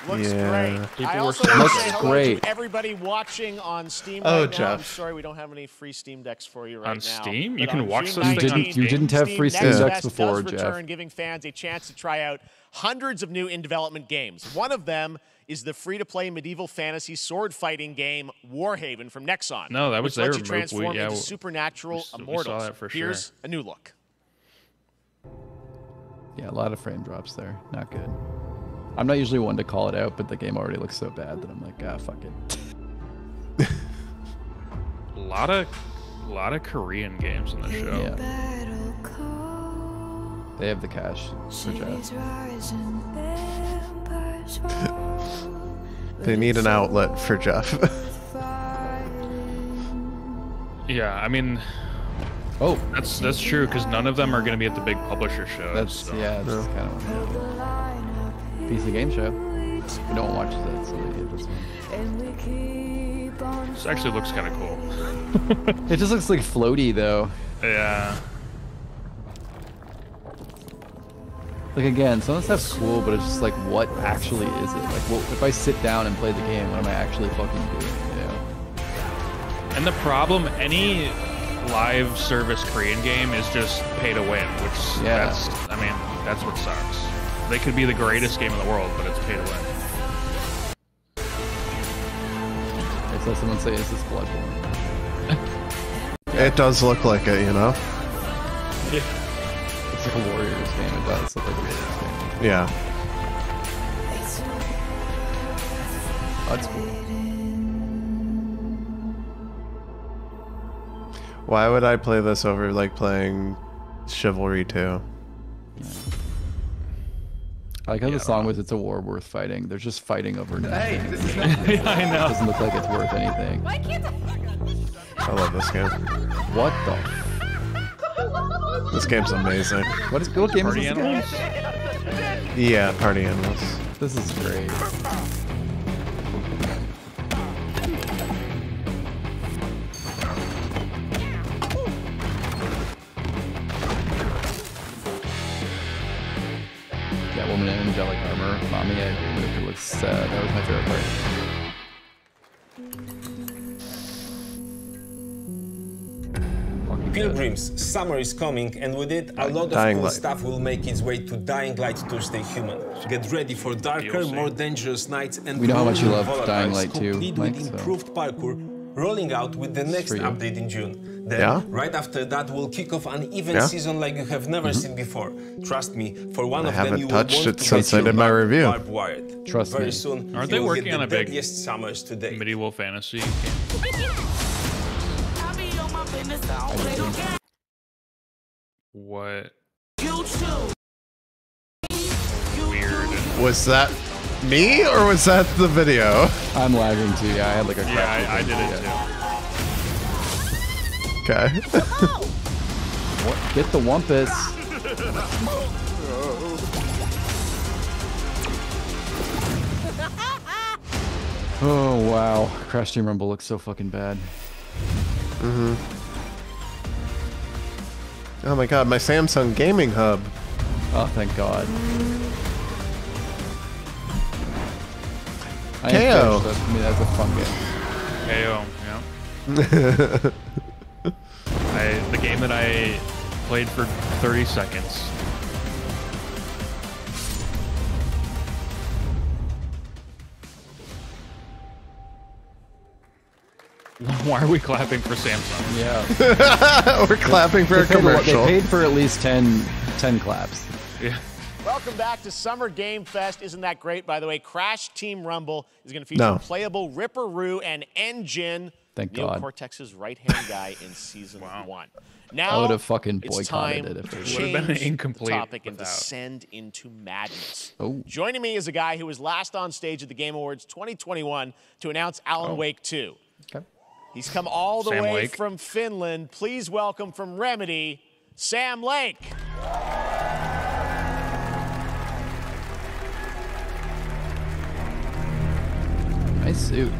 Looks Yeah. great. People I also so- Looks hello great. to everybody watching on Steam Oh, right now. I'm sorry we don't have any free Steam decks for you right On now. Steam? You But can watch June this You thing on 19th, didn't. You didn't have free Steam Next decks Fest before, does Jeff. return, giving fans a chance to try out hundreds of new in-development games. One of them is the free-to-play medieval fantasy sword fighting game Warhaven from Nexon. No, that was which lets their you move. We- transform yeah, into we- supernatural we s- we saw that for Here's sure. a new look. Yeah, a lot of frame drops there. Not good. I'm not usually one to call it out, but the game already looks so bad that I'm like, ah, fuck it. a <laughs> lot of a lot of Korean games in the show. Yeah. They have the cash. <laughs> They need an outlet for Jeff. <laughs> Yeah, I mean, oh, that's that's true because none of them are going to be at the big publisher shows. That's so. yeah, it's kind of PC game show. No one watches that, so they this one. This actually looks kind of cool. <laughs> It just looks like floaty though. Yeah. Like again, some of the stuff's cool, but it's just like, what actually is it? Like, what, if I sit down and play the game, what am I actually fucking doing? You know? And the problem, any live service Korean game is just pay to win, which Yeah. that's, I mean, that's what sucks. They could be the greatest game in the world, but it's pay to win. I saw someone say, "Is this Bloodborne?" <laughs> It does look like it, you know? Yeah. <laughs> It's like a Warriors game. It does look like a Warriors game. Yeah. That's cool. Why would I play this over like playing Chivalry 2? I like how the song was "It's a war worth fighting." They're just fighting over nothing. this is not- <laughs> I know. It doesn't look like it's worth anything. Why can't I love this game. What the? This game's amazing. What is what game Party is this? Animals? Game? Yeah, Party Animals. This is great. Angelic armor. Mommy, I agree with it looks uh, that was my favorite part. Pilgrims, summer is coming, and with it, a lot of Dying cool Light. stuff will make its way to Dying Light to stay human. Get ready for darker, more dangerous nights and We know how much you love volatiles, Dying Light 2, complete Mike, with so- improved parkour, rolling out with the next update in June. Then, Yeah? right after that, we'll kick off an even Yeah? season like you have never mm-hmm. seen before. Trust me, for one I of them, haven't you touched will want it to since I did my barb- review. barbed wired. Trust Very me. soon, Aren't they working on the a big deadliest summers today. Medieval fantasy. What? Weird. Was that me or was that the video? I'm lagging too. Yeah, I had like a Yeah, crash. I, I did it too. Okay. What? Get the Wumpus. <laughs> Oh wow, Crash Team Rumble looks so fucking bad. Mm hmm Oh my god, my Samsung gaming hub. Oh, thank God. I KO. am finished. That's, I mean, that's a fun game. KO, yeah. <laughs> I, the game that I played for 30 seconds. <laughs> Why are we clapping for Samsung? Yeah. <laughs> We're clapping for a They paid commercial. They paid for at least 10, 10 claps. Yeah. Welcome back to Summer Game Fest. Isn't that great? By the way, Crash Team Rumble is going to feature No. playable Ripper Roo and N. Gin, Thank Neo God. Cortex's right-hand guy in <laughs> season one. Now I would have fucking it's boycotted time it if to it Would have been change incomplete the topic and descend into madness. Oh. Joining me is a guy who was last on stage at the Game Awards 2021 to announce Alan Oh. Wake 2. Okay. He's come all the Sam way Lake. from Finland. Please welcome from Remedy, Sam Lake. Nice suit.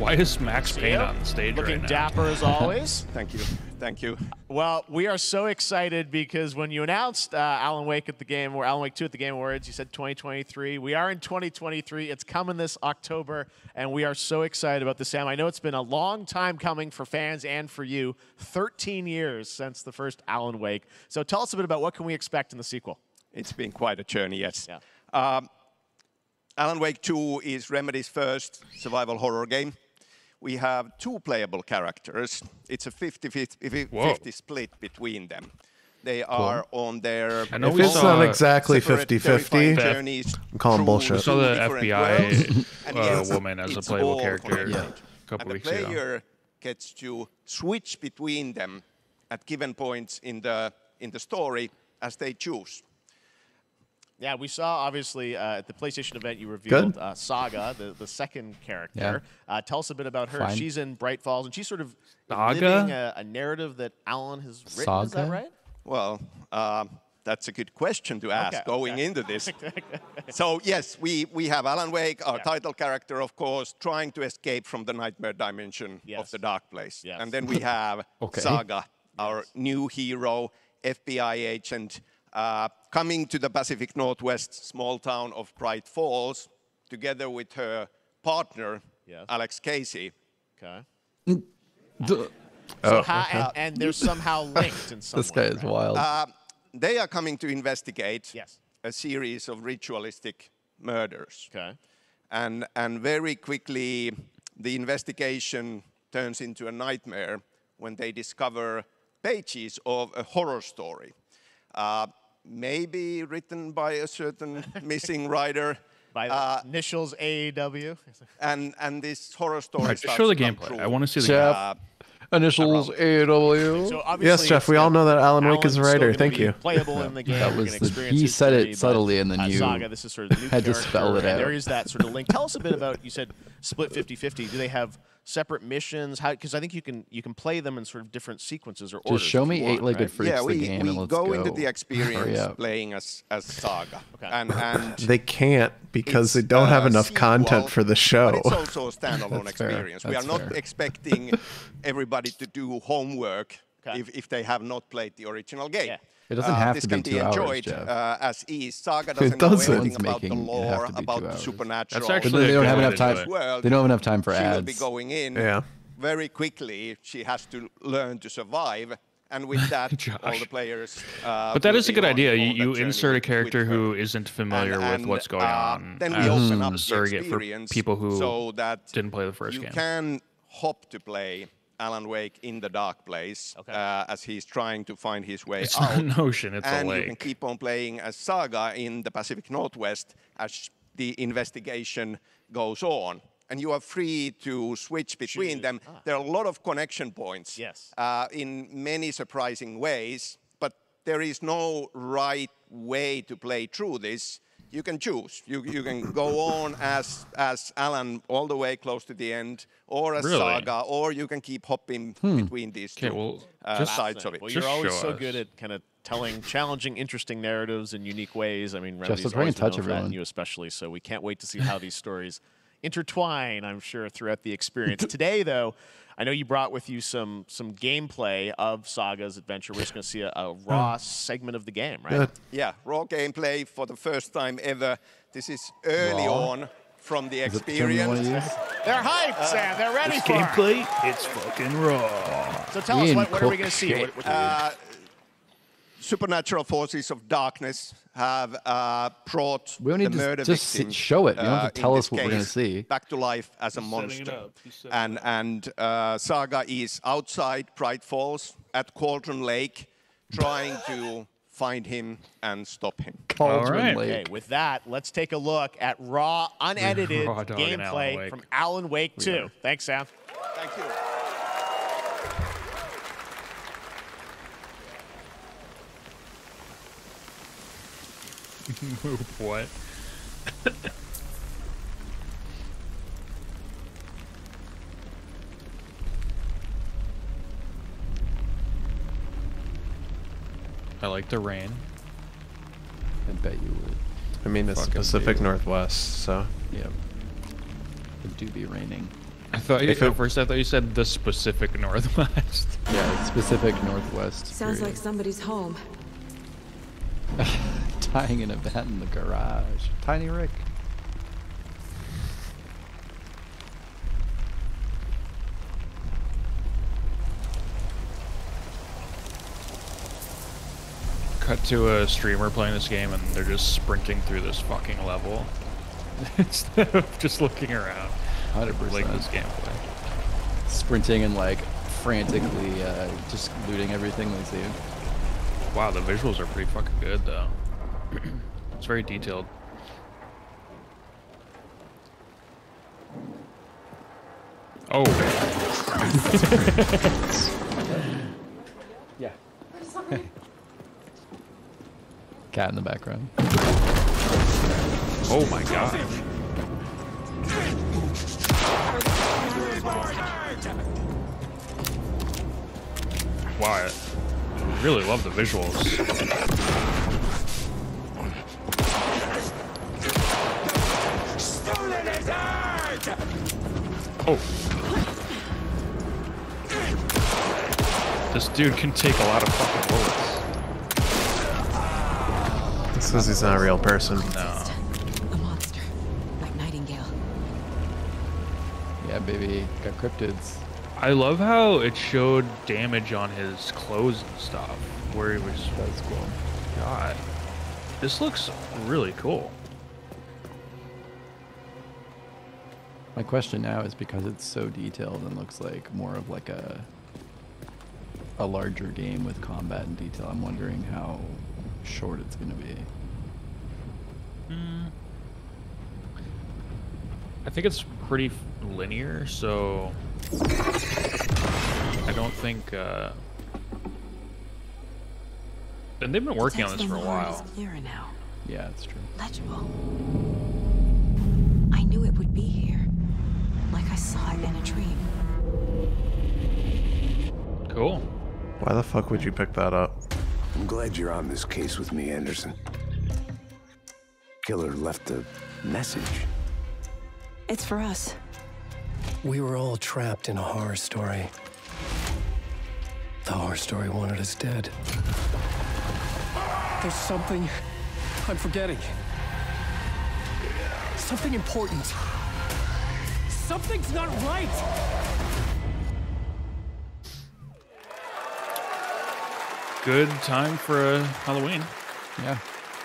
Why is Max Payne on the stage Looking right now? dapper as <laughs> always. Thank you. Thank you. Well, we are so excited because when you announced uh, Alan Wake at the game, or Alan Wake 2 at the Game Awards, you said 2023. We are in 2023. It's coming this October, and we are so excited about this, Sam. I know it's been a long time coming for fans and for you 13 years since the first Alan Wake. So tell us a bit about what can we expect in the sequel. It's been quite a journey, yes. Yeah. Um, Alan Wake 2 is Remedy's first survival horror game. We have two playable characters. It's a 50-50 split between them. They are on their I know it's not exactly 50-50, terrifying The- journeys I'm calling bullshit. We saw the FBI worlds. Uh, yes, woman as a playable character connected. a couple and weeks the ago. player gets to switch between them at given points in the in the story as they choose. Yeah, we saw obviously uh, at the PlayStation event you revealed uh, Saga, the, the second character. Yeah. Uh, tell us a bit about her. Fine. She's in Bright Falls, and she's sort of Saga? living a, a narrative that Alan has written. Is that Saga? right? Well, uh, that's a good question to ask Okay, going okay. into this. <laughs> so yes, we, we have Alan Wake, our Yeah. title character, of course, trying to escape from the nightmare dimension of the dark place. Yes. And then we have <laughs> Okay. Saga, our new hero, FBI agent, uh, coming to the Pacific Northwest small town of Bright Falls, together with her partner, Yes. Alex Casey. Okay. The- So Oh, how, okay. and, and they're somehow linked in some this way. guy is right? wild. Uh, they are coming to investigate Yes. a series of ritualistic murders. Okay. And, and very quickly, the investigation turns into a nightmare when they discover pages of a horror story. Uh, maybe written by a certain <laughs> missing writer. By the Uh, initials AEW. and, and this horror story Alright, just starts show the gameplay. true. I want to see the Jeff. gameplay. Uh, Initials AW. <laughs> So obviously Yes, Jeff, we all know that Alan Wake is a writer. Thank you. Playable in the <laughs> game. That was the- experience he said it subtly and then uh, you- Saga, this is sort of the new had to spell it out. There is that sort of link. Tell us a bit about. You said split 50-50. Do they have separate missions? How? Because I think you can you can play them in sort of different sequences or orders. Just show me want, eight-legged right? freaks yeah, the we, game we and let's go, go. into the experience up. playing as, as Saga. Okay. And, <laughs> and They can't because they don't have uh, enough content sequel, for the But show. it's also a <laughs> standalone experience. We are That's not fair. expecting everybody to do homework <laughs> Okay. if, if they have not played the original game. Yeah. It doesn't Uh, have this to be be two hours, enjoyed Jeff. uh, as is. Saga <laughs> doesn't know doesn't. anything One's about the making it have lore, to be about two the hours. supernatural. That's actually But they don't have enough time. it. Well, They don't have enough time for she will ads. be going in Yeah. very quickly. She has to learn to survive. And with <laughs> that, all the players. Uh, But that will is a good idea. You, you insert a character who isn't familiar And- with what's going uh, on Then we open up the surrogate for experience people who so that didn't play the first you game. can hop to play Alan Wake in the dark place Okay. uh, as he's trying to find his way It's out. not an ocean, it's a lake. and you can keep on playing as Saga in the Pacific Northwest as the investigation goes on. And you are free to switch between Choose. them. Ah. There are a lot of connection points Yes. uh, in many surprising ways, but there is no right way to play through this. You can choose. You, you can go on as as Alan all the way close to the end, or as Really? Saga, or you can keep hopping between these Okay, two well, uh, just- sides of it. Well, you're always so us. good at kind of telling challenging, interesting narratives in unique ways. I mean, Just Remedy's let's bring always in been touch, known for that, and you especially. So we can't wait to see how these stories intertwine. I'm sure throughout the experience. <laughs> Today, though, I know you brought with you some some gameplay of Saga's adventure. We're just going to see a, a <laughs> raw segment of the game, right? Good. Yeah, raw gameplay for the first time ever. This is early Raw? on from the Is it the term you want experience. <laughs> They're hyped, Sam. They're ready This for it. gameplay, it's fucking raw. So tell us, what, what are we going to see? shit. What, what Uh, supernatural forces of darkness have uh, brought We don't need the to murder just victim, show it. You don't have uh, to tell this us what we're gonna see. Back to life as a He's monster. up. He's setting And and uh, Saga is outside Bright Falls at Cauldron Lake, trying to find him and stop him. Cauldron right. Lake. Okay, with that, let's take a look at raw, unedited <laughs> Raw dog in Alan gameplay from Alan Wake 2. Thanks, Sam. Thank you. <laughs> what? I like the rain. I bet you would. I mean, it's the Fucking Pacific dude. Northwest, so Yep. It do be raining. I thought you, If at first I thought you said the specific Northwest. <laughs> Yeah, it's Pacific Northwest. Sounds period. like somebody's home. <laughs> tying in a bat in the garage. Tiny Rick. Cut to a streamer playing this game and they're just sprinting through this fucking level <laughs> instead of just looking around. 100%. Like this gameplay. Sprinting and like frantically uh, just looting everything they see. Wow, the visuals are pretty fucking good though. <clears throat> it's very detailed. Oh. <laughs> Yeah. <laughs> Cat in the background. Oh my god. Wow, I really love the visuals. Oh. This dude can take a lot of fucking bullets. This says he's not a real person. No. A monster, like Nightingale. Yeah, baby, got cryptids. I love how it showed damage on his clothes and stuff. Where he was. That's cool. God. This looks really cool. My question now is because it's so detailed and looks like more of like a a larger game with combat and detail. I'm wondering how short it's going to be. Hmm. I think it's pretty f- linear, so I don't think. Uh... And they've been working on this for a while. clearer now. Yeah, it's true. Legible. In a dream. Cool. Why the fuck would you pick that up? I'm glad you're on this case with me, Anderson. Killer left a message. It's for us. We were all trapped in a horror story. The horror story wanted us dead. There's something I'm forgetting. Something important. Something's not right! Good time for a Halloween. Yeah.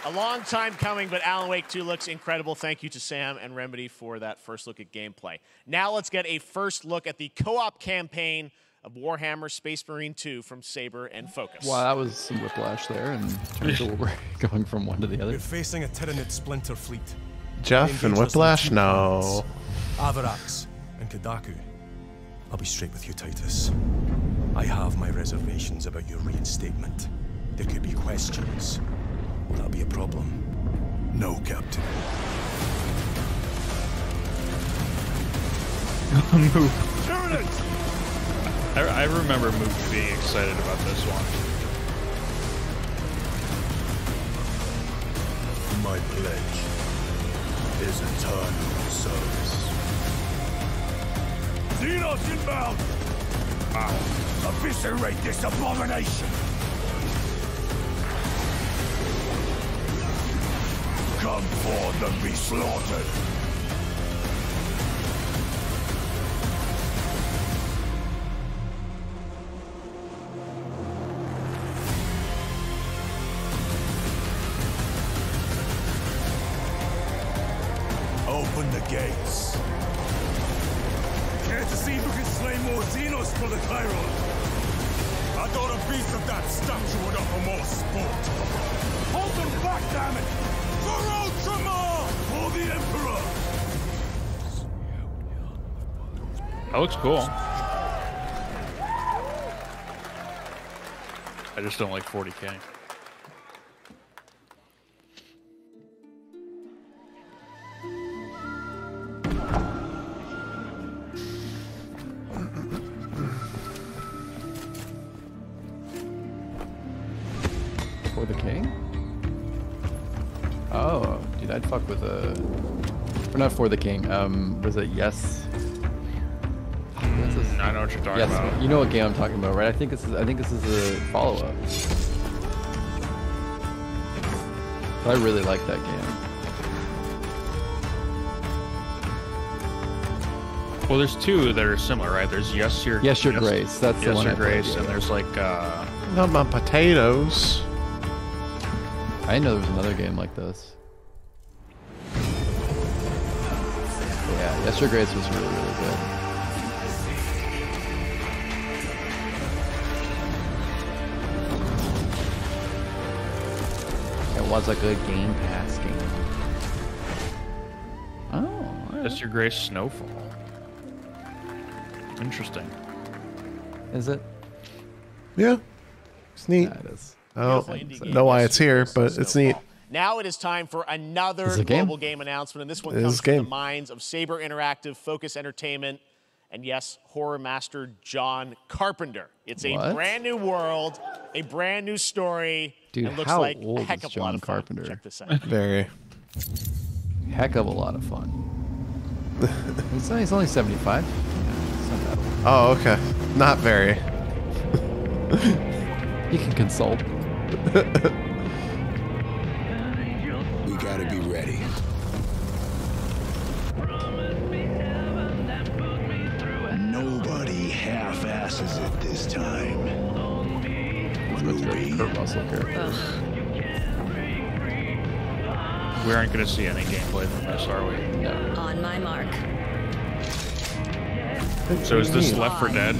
A long time coming, but Alan Wake 2 looks incredible. Thank you to Sam and Remedy for that first look at gameplay. Now let's get a first look at the co-op campaign of Warhammer Space Marine 2 from Saber and Focus. Wow, that was some whiplash there, and terms of we're <laughs> going from one to the other. We're facing a Tyranid splinter fleet. Jeff and Whiplash? No. Avarax and Kadaku. I'll be straight with you, Titus. I have my reservations about your reinstatement. There could be questions. Will that be a problem? No, Captain. <laughs> Move. I, I remember Mook being excited about this one. My pledge is eternal service. Xenos inbound! Wow. Eviscerate this abomination! Come forth and be slaughtered! Looks cool. I just don't like 40k. For the king? Oh, dude, I'd fuck with a. Or not for the king. Um, was it yes? Yes, this- I know what you're talking yes, about. you know what game I'm talking about, right? I think this is. I think this is a follow up. I really like that game. Well, there's two that are similar, right? There's Yes Your Yes, Your Grace. That's the one. yes, one Your I played, yeah, and yeah. there's like uh, Not my potatoes. I know there was another game like this. Yeah, Yes, Your Grace was really, really good. It was a good Game Pass game. Oh, That's Your Grace Snowfall. Interesting. is it? Yeah. It's neat. Yeah, it is. I don't know why it's here, but it's neat. Now it is time for another Is game? global game announcement, and this one It is comes a from the game. minds of Saber Interactive, Focus Entertainment, and yes, horror master John Carpenter. It's a What? brand new world, a brand new story, Dude, and looks how like old a heck is of a lot John of fun. Carpenter? Check this out. <laughs> Very. Heck of a lot of fun. <laughs> he's, he's only 75. It's not that old. Oh, okay. Not very. He can consult. <laughs> half-asses it this time. Ruby. Kurt Russell character. We aren't going to see any gameplay from this, are we? No. On my mark. So is this Left 4 Dead?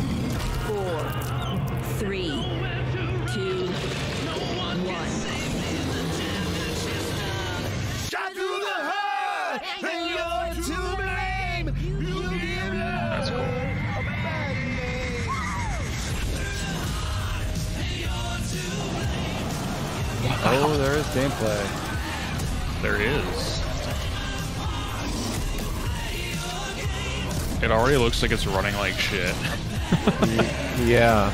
Gameplay. There is. It already looks like it's running like shit. <laughs> Yeah.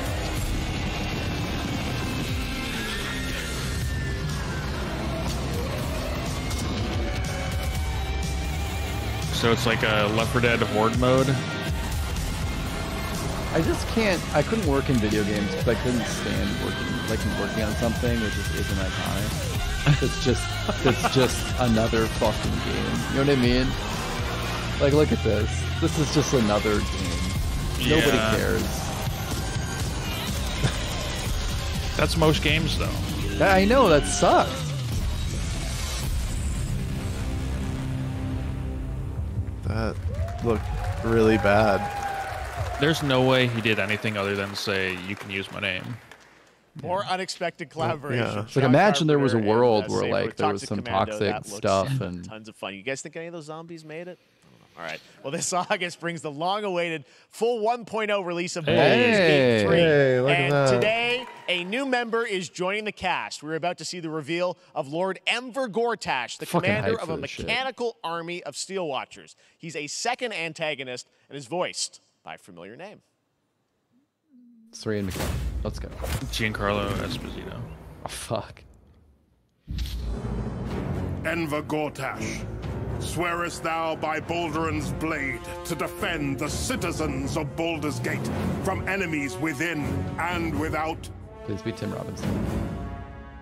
So it's like a Left 4 Dead horde mode. I just can't. I couldn't work in video games because I couldn't stand working, like working on something that just isn't iconic. It's just, it's just another fucking game. You know what I mean? Like, look at this. This is just another game. Nobody cares. That's most games, though. I know that sucks. That looked really bad. There's no way he did anything other than say, you can use my name. More unexpected collaboration. yeah. Like, John imagine there was a world uh, where, like, there was some Commando. toxic stuff <laughs> and- tons of fun. You guys think any of those zombies made it? All right. Well, this <laughs> August brings the long-awaited full 1.0 release of Baldur's Gate 3. Hey, and today, a new member is joining the cast. We're about to see the reveal of Lord Enver Gortash, the Fucking commander of a this shit. mechanical army of Steel Watchers. He's a second antagonist and is voiced by a familiar name. Three and McKenna. Let's go. Giancarlo Esposito. Oh, fuck. Enver Gortash, swearest thou by Balduran's blade to defend the citizens of Baldur's Gate from enemies within and without? Please be Tim Robinson.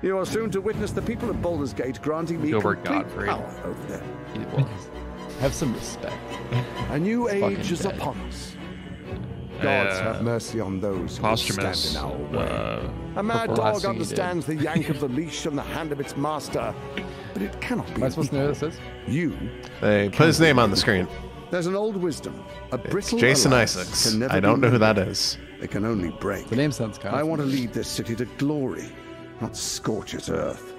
You are soon to witness the people of Baldur's Gate granting me Gilbert complete Gottfried. power over them. Have some respect. A new Fucking age is dead. upon us. Gods Uh, have mercy on those who stand Posthumous. in our way. Uh, A mad dog thing understands the yank of the leash and the hand of its master, but it cannot be. Am I supposed to know this is? You. They put his name on the screen. There's an old wisdom. A It's Jason Isaacs. can never I don't know who that is. mended. is. They can only break. The name sounds kind I want to lead this city to glory, not scorch its earth.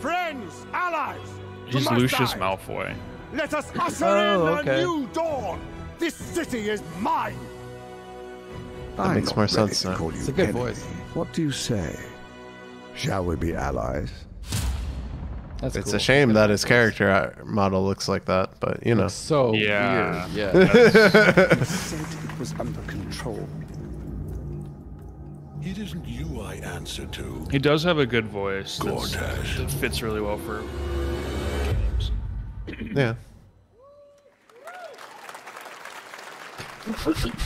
Friends, allies, he's Lucius side, Malfoy. Let us usher Oh, in okay. a new dawn. This city is mine. I'm makes more sense to now. call you It's a good enemy. voice. What do you say? Shall we be allies? That's It's cool. a shame that his character uh, model looks like that, but you know. So Yeah. weird. Yeah. <laughs> He said it was under control. It isn't you I answer to. He does have a good voice. that's- Gortash. That fits really well for games. Yeah.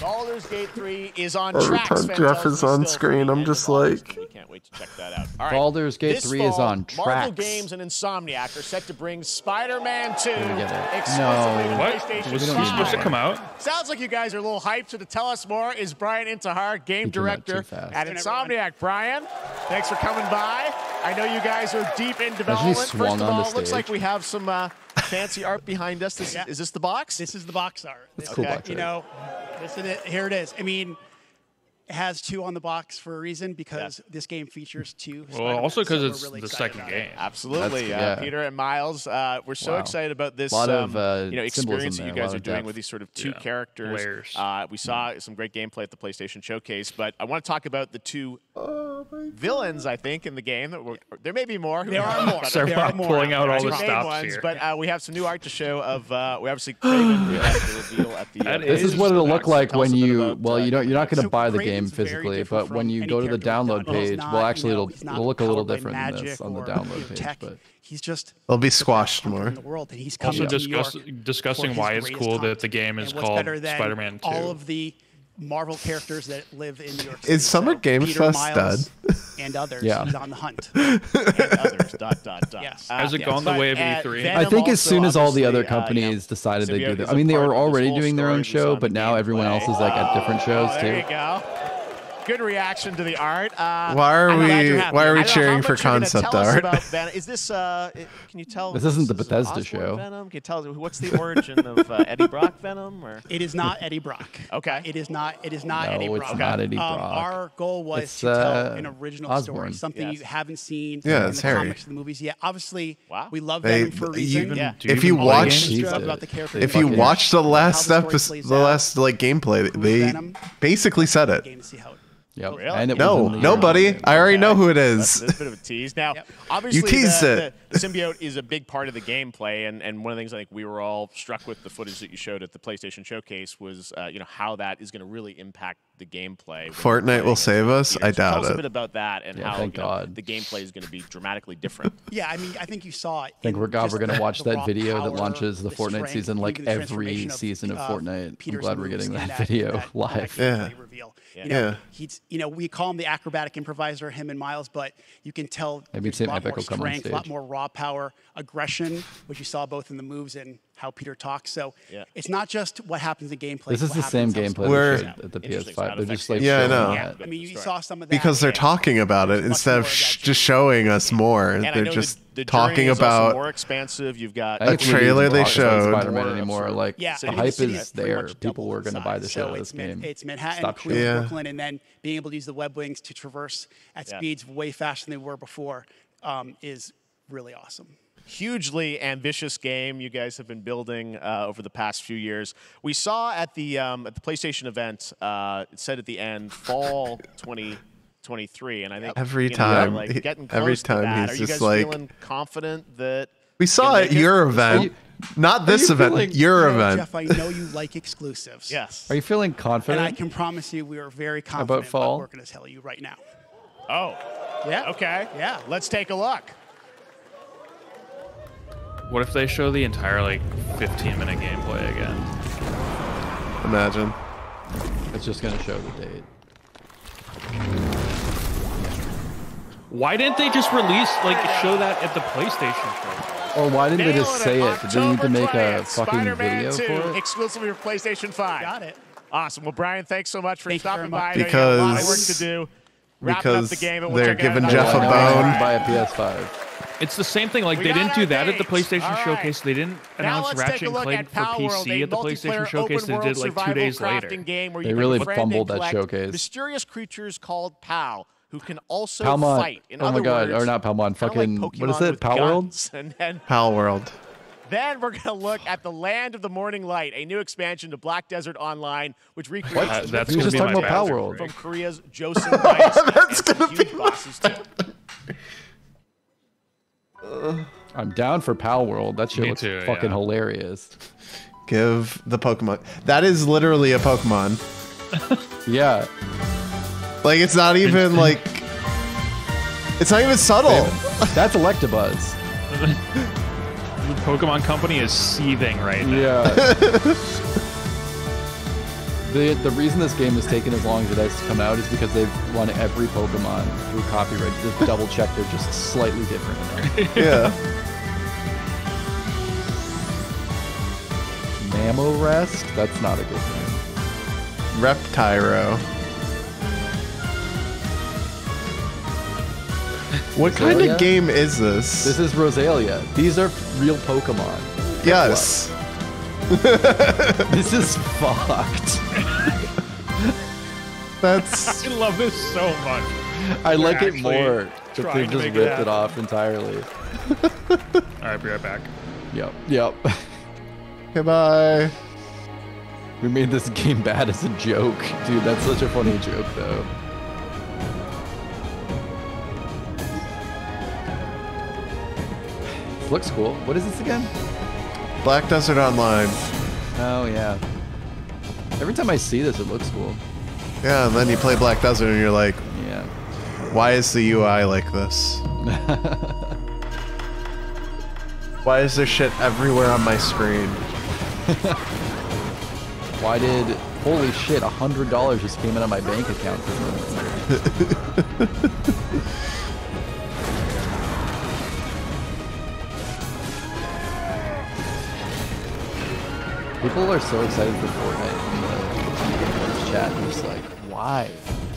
Baldur's Gate 3 is on Every tracks. time Jeff is on screen, I'm just end of August. like- We can't wait to check that out. All right. Baldur's Gate This 3 is fall, on Marvel. Games and Insomniac are set to bring Spider-Man 2 get it. exclusively No. to What? PlayStation Was he supposed to come out? Sounds like you guys are a little hyped. So to tell us more is Brian Intihar, game He came out too director at Insomniac. Brian, thanks for coming by. I know you guys are deep in development. First of all, it looks like we have some uh, fancy art behind us. This, Is this the box? This is the box art. That's cool Okay. box You know, this is it. Here it is. I mean, it has two on the box for a reason because this game features two. Well, Spider-Man, also because so it's really the second about it. game. Absolutely, That's- uh, yeah. Peter and Miles. Uh, we're so Wow. excited about this Lot um, of, uh, you know experience that you guys are doing with these sort of two Yeah. characters. Uh, we saw some great gameplay at the PlayStation Showcase, but I want to talk about the two villains, I think, in the game. That were, there may be more. There are more. Start There are more. pulling out all Two the main stops ones, here. But uh, we have some new art to show of. Uh, we obviously Kraven we have the <laughs> reveal at the. Uh, This is what it'll look like when you about, well you don't you're not going to So buy the Kraven's game physically but when you go to the download page not, well you actually know, it'll it'll look a little different than this on the download page tech. but He's just They'll be squashed more. in the world, and he's Also coming to New discuss, discussing why it's cool hunt. that the game is called Spider-Man 2. All of the Marvel characters that live in New York City. Is Summer So Game Peter Fest Miles dead? And others. Yeah. He's on the hunt. <laughs> and others. Dot dot dot. Yes. Has it Uh, gone the way of at E3? I think as soon as all the other obviously, uh, you know, companies decided they Symbiote do is that a I mean they were already doing their own show but now everyone else is like at different shows Oh, there you too go. Good reaction to the art. Uh, Why are I'm we- why are we I don't know cheering for much you're gonna concept art? about <laughs> Is this? Uh, can you tell? This isn't the is Bethesda Osborn show. Venom. Can you tell us what's the origin of uh, Eddie Brock Venom? Or It is not Eddie Brock. Okay. It is not. It is not No, Eddie it's not Eddie Um, Brock. our goal was It's, to tell uh, an original Osborn. story, something Yes. you haven't seen Yeah, in it's the Harry. comics and the movies yet. Obviously, Wow. we love They- them for a you- reason. Yeah. If you even All the play watch, games games? about- about the if you watch the last how the episode, the last like gameplay, they basically said it. Game to see how it yep Really? and it No, was in no, buddy. I already know who it is. That's, is. that's a bit of a tease. Now, Yep. obviously, teased the, it. The, the symbiote is a big part of the gameplay, and, and one of the things I think we were all struck with the footage that you showed at the PlayStation Showcase was, uh, you know, how that is going to really impact the gameplay. Fortnite will save us? Peter. I So Tell doubt us a it. bit about that and Yeah, how thank you know, God. the gameplay is going to be dramatically <laughs> different. Yeah, I mean, I think you saw it. I think we're God. We're gonna watch that raw video that launches the Fortnite strength, season, like every transformation of, season of uh, Fortnite. I'm glad we're getting that <laughs> that- video that- live. that Yeah. Reveal. Yeah. You know, Yeah. he's you know we call him the acrobatic improviser, him and Miles, but you can tell Maybe there's a lot more will come on strength, a lot more raw power, aggression, which you saw both in the moves and how Peter talks. So Yeah. it's not just what happens in gameplay. This is the same gameplay outside. We're- at the Interesting, so how PS5. They're just like Yeah, I know. Yeah. I mean, you saw some of that because they're talking about it instead of sh- just showing us more. And They're just the, the talking journey is also about more expansive. You've got I A think we need trailer they showed. Spider-Man More anymore. sort Like Yeah, the I mean, hype is is there. People were going to buy the size. show of it's this game. It's Manhattan, Stop Queens, shooting. Brooklyn, and then being able to use the web wings to traverse at speeds way faster than they were before um, is really awesome. Hugely ambitious game you guys have been building uh, over the past few years. We saw at the um, at the PlayStation event, uh, it said at the end, fall 2023, and I think Every you know, time- like he- getting every close to time that. he's Are you just guys like- feeling confident that We saw at make it? your event, not this you event, feeling- your You know, event. Jeff, I know you like exclusives. Yes. Are you feeling confident? And I can promise you we are very confident About fall? what we're going to tell you right now. Oh, Yeah. okay. Yeah. Let's take a look. What if they show the entire like 15 minute gameplay again? Imagine. It's just going to show the date. Why didn't they just release like show that at the PlayStation show? Or why didn't they just say Nailing it? Did they need to make a October 20th, fucking Spider-Man video 2, for it? exclusively for PlayStation 5. Got it. Awesome. Well, Brian, thanks so much for Thank stopping by. much. I know you got a lot of work Because- to do. Wrapping up the because game, we'll they're check it out giving Jeff a bone. Buy a PS5. It's the same thing. Like We they didn't do our that at the. PlayStation All right. Showcase. They didn't Now announce Ratchet and Clank for Palworld, PC at the PlayStation Showcase. They did world like two survival days crafting later. Game where They you really befriend and fumbled that collect showcase. Mysterious creatures called POW who can also Palmon. fight. In Oh my god, words, or not Palmon, kinda like fucking what is it? with Palworld? <laughs> And then Pal World. Then we're going to look at the Land of the Morning Light, a new expansion to Black Desert Online, which recreates Uh, the that's gonna just be talking my about Power backup World. from Korea's Joseon <laughs> Dynasty. That's going to be bosses too. <laughs> I'm down for Pal World. That shit Me looks too, fucking yeah. hilarious. Give the Pokemon. That is literally a Pokemon. Yeah. Like it's not even like. It's not even subtle. That's Electabuzz. <laughs> The Pokemon Company is seething right now. Yeah. <laughs> the the reason this game has taken as long as it has to come out is because they've won every Pokemon through copyright to double check they're just slightly different. enough. <laughs> Yeah. Mammorest? That's not a good name. Reptyro. What kind Rosalia? of game is this? This is Rosalia. These are real Pokemon. yes. <laughs> this is fucked. <laughs> That's. I love this so much. I They're like it more if they just ripped it, it, off entirely. All right, be right back. Yep. Yep. Goodbye. We made this game bad as a joke. Dude, that's such a funny <laughs> joke, though. Looks cool. What is this again? Black Desert Online. Oh yeah. Every time I see this, it looks cool. Yeah, and then you play Black Desert and you're like, yeah. Why is the UI like this? <laughs> Why is there shit everywhere on my screen? <laughs> Why did holy shit, a hundred dollars just came in on my bank account <laughs> People are so excited for Fortnite in the chat. I'm just like, why?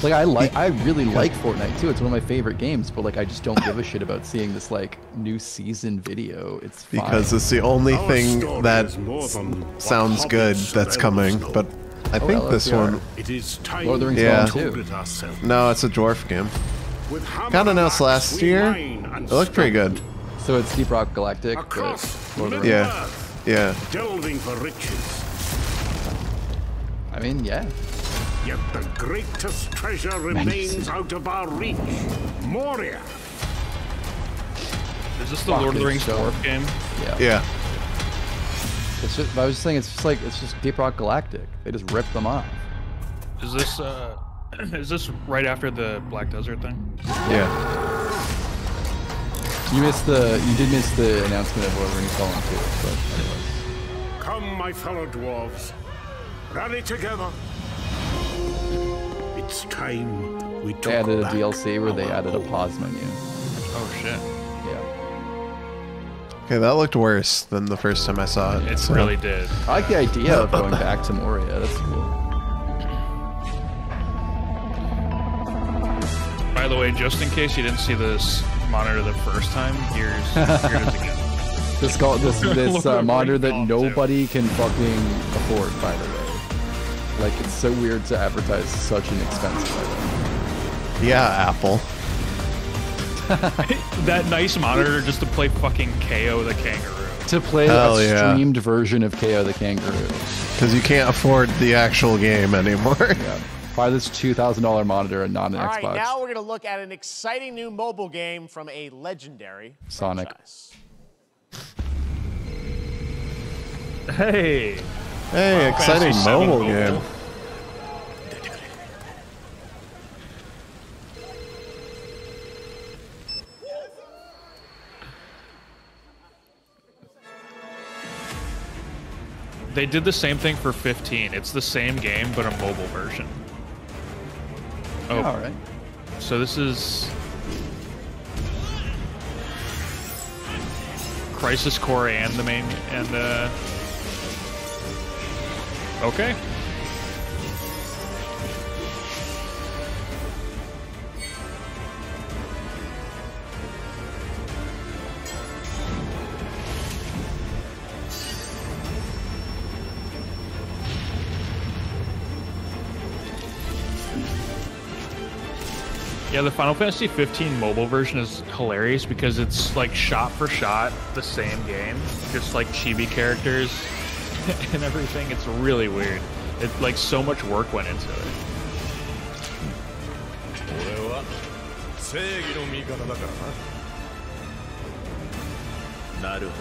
Like I like, I really like Fortnite too. It's one of my favorite games, but like I just don't give a shit about seeing this like new season video. It's fine. Because it's the only Our thing story that is more than s- sounds good that's coming. But I Oh, think this one. It is time Lord of the Rings yeah. Dawn too. No, it's a dwarf game. With hammer Got announced last year. It looked pretty good. So it's Deep Rock Galactic. but Lord of the Yeah. Rings. Yeah. delving for riches. I mean, yeah. Yet the greatest treasure remains out of our reach. Moria. Is this the Lord of the Fucking Rings so- dwarf game? Yeah. Yeah. It's just, I was just saying, it's just like it's just Deep Rock Galactic. They just ripped them off. Is this uh, <clears throat> is this right after the Black Desert thing? Yeah. You missed the, you did miss the announcement of Lord of the Rings Fallen too. But anyways. Come, my fellow dwarves. Rally together. It's time we They took added a DLC where they our added a pause menu. Oh shit. Yeah. Okay, that looked worse than the first time I saw it. It so- really did. I like the idea of going back to Moria. That's cool. By the way, just in case you didn't see this monitor the first time, here's here it is again. <laughs> This call, this <laughs> this uh, monitor that Golf, too. nobody can fucking afford. By the way, like it's so weird to advertise such an expensive item. Yeah, Apple. <laughs> that nice monitor just to play fucking KO the kangaroo. To play Hell a yeah. streamed version of KO the Kangaroo. Because you can't afford the actual game anymore. Yeah. Buy this two thousand dollar monitor and not an All right, Xbox. now we're going to look at an exciting new mobile game from a legendary Sonic. franchise. Hey. Hey, Final exciting Fantasy VII mobile game. They did the same thing for 15. It's the same game, but a mobile version. Oh, all right. So this is Crisis Core and the main and uh Okay. Yeah, the Final Fantasy 15 mobile version is hilarious because it's like shot for shot the same game, just like chibi characters <laughs> and everything. It's really weird. It like so much work went into it. 俺は正義の味方だからななるほ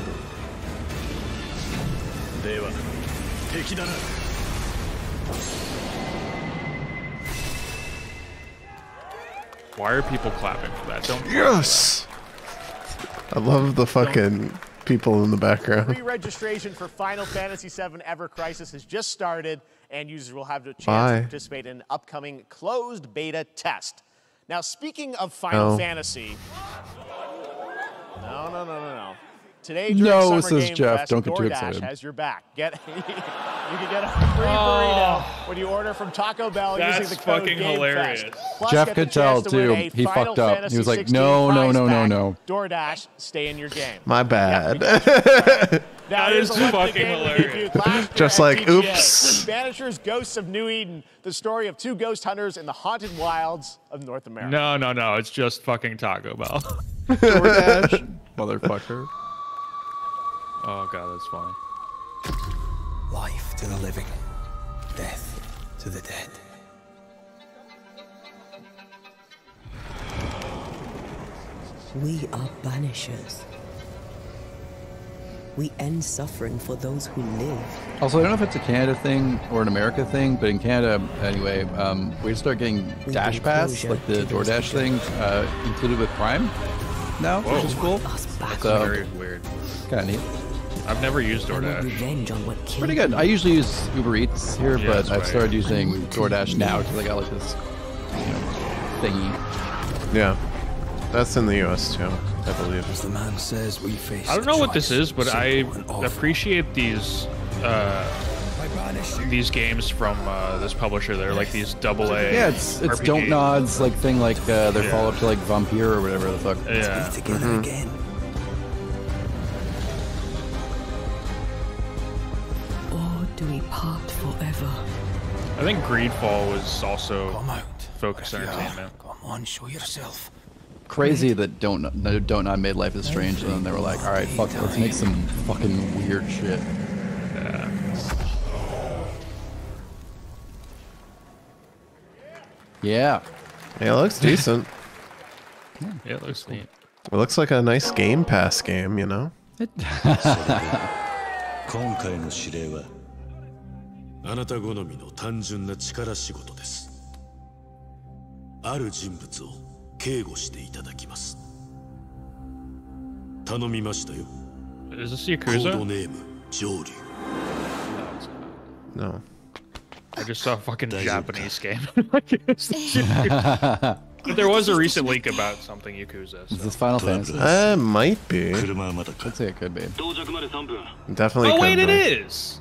どでは敵だな Why are people clapping for that? Don't Yes! I love the fucking people in the background. Pre-registration for Final Fantasy VII Ever Crisis has just started, and users will have a chance Bye. to participate in an upcoming closed beta test. Now, speaking of Final Oh. Fantasy, no, no, no, no, no. Today, during No, Summer says Game Jeff. Fest, Don't get too DoorDash excited. has your back. Get <laughs> you can get a free burrito oh. when you order from Taco Bell using Oh. That's the code fucking GameFest. hilarious. Plus, Jeff could tell, to too. He fucked up. He was like, no, no, no, no, no. DoorDash, stay in your game. My bad. <laughs> That is fucking hilarious. debuted last year Just like, TGS. oops. Banishers Ghosts of New Eden, the story of two ghost hunters in the haunted wilds of North America. No, no, no. It's just fucking Taco Bell. <laughs> DoorDash, motherfucker. Oh god, that's funny. Life to the living, death to the dead. We are banishers. we end suffering for those who live. Also, I don't know if it's a Canada thing or an America thing, but in Canada, anyway, um, we start getting We Dash bring Pass, like the to those DoorDash thing, uh, included with Prime now, which is cool. That's So, very weird. kind of neat. I've never used I DoorDash. revenge on what Pretty good. I usually use Uber Eats here, Yeah, but I've right. started using DoorDash now because I got like this, you know, thingy. Yeah. That's in the US too, I believe. As the man says, we face. I don't know what this is, but I appreciate these uh, these games from uh, this publisher. They're like these double A. Yeah, it's it's RPG. Don't Nod's like thing like uh, their Yeah. follow up to like Vampire or whatever the fuck. Yeah. Together Mhm. Again. Or do we part forever? I think Greedfall was also focused entertainment. Come on, show yourself. Crazy that don't no, Don't Nod made Life is Strange, and then they were like, all right, fuck, let's make some fucking weird shit. Yeah. Yeah, it looks <laughs> decent. Yeah, it looks neat. It looks like a nice Game Pass game, you know? <laughs> あなた好みの単純な力仕事ですある人物を警護していただきます頼みましたよ Is this コード Yakuza? ネーム上流 No. I just saw a fucking Japanese game. but there was a recent leak about something Yakuza. Is So. this Final Fantasy? Uh, might be. I'd say it could be. Definitely Oh could wait, it be. is.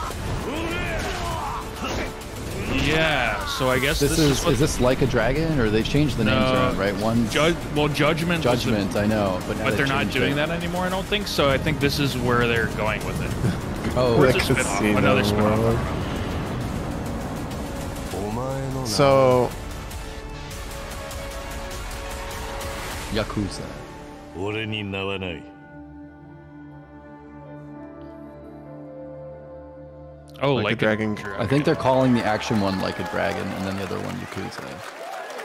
Yeah. So I guess This, this, is what is this like a dragon or they changed the names No. around, right? One Judge, well, Judgment. was the- Judgment, I know, but but they they're not doing it. that anymore. I don't think so. I think this is where they're going with it. <laughs> Oh, Or it's a spin-off, another spin-off. So, Yakuza. Oh, Like a like, dragon. I think they're calling the action one like a dragon, and then the other one Yakuza.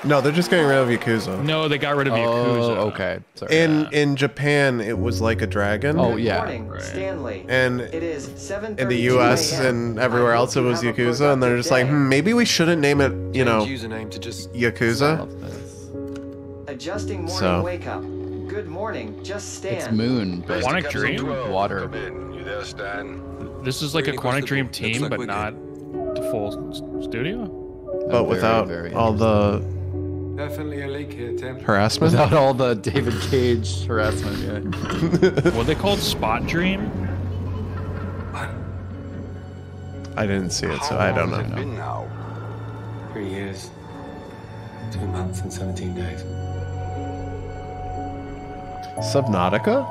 no, they're just getting rid of Yakuza. No, they got rid of Oh, Yakuza. okay. Sorry. In in Japan, it was like a dragon. Oh yeah. Morning, Stanley. And It is 7:32 in the U.S. and everywhere I else, it was have Yakuza, and they're just like, hmm, maybe we shouldn't name it, you know, username to just Yakuza. Adjusting morning So- wake up. Good morning. Just stand. It's Moon, but Quantic Dream? water. You there, Stan? This is like a Reading Quantic Dream team, like but we're not the full studio. But very, without very all the Definitely a leak here, Tim. harassment. Without all the David Cage harassment, yeah. <laughs> Were they called Spot Dream? I didn't see it, so I don't know. Been now. Three years, two months, and 17 days. Subnautica?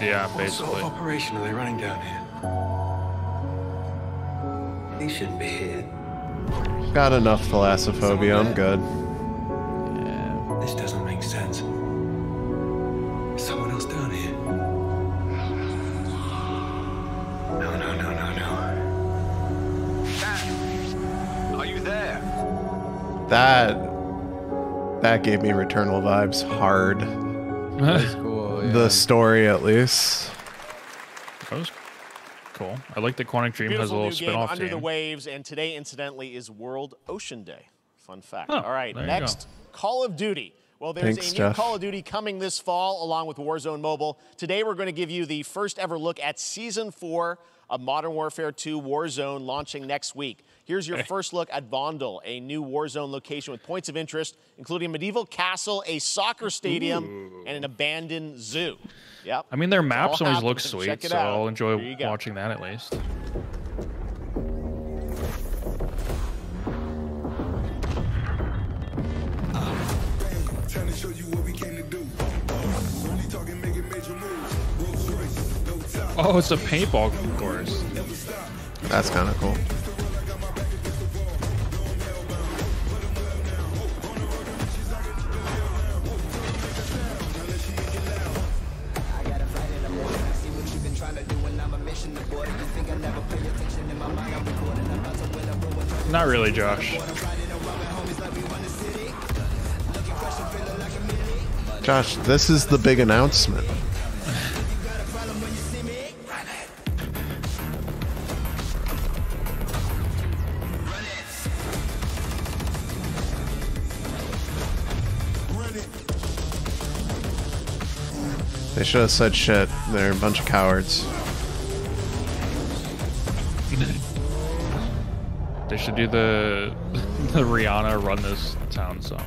Yeah, basically. What sort basically. of operation are they running down here? He shouldn't be here. Got enough thalassophobia. I'm good. This doesn't make sense. Is someone else down here? No, no, no, no, no. Are you there? That that gave me Returnal vibes hard. That's cool. Yeah. The story, at least. That was cool. I like that Quantic Dream has a Beautiful little new game, spin-off Under the. Waves, and today, incidentally, is World Ocean Day. Fun fact. Oh, All right, next, Call of Duty. Well, there's Thanks, a new Jeff. Call of Duty coming this fall, along with Warzone Mobile. Today, we're going to give you the first ever look at Season 4 of Modern Warfare 2 Warzone launching next week. Here's your <laughs> first look at Vondel, a new Warzone location with points of interest, including a medieval castle, a soccer stadium, and an abandoned zoo. Yep. I mean, their maps all always look sweet, so out. I'll enjoy There you go. watching that at least. Trying to show you what we came to do. Only talking, making major moves. Rolls Royce, no top. Oh, it's a paintball course. That's kind of cool. Not really, Josh. Josh, this is the big announcement. They should have said shit. They're a bunch of cowards. They should do the <laughs> the Rihanna "Run This Town" song.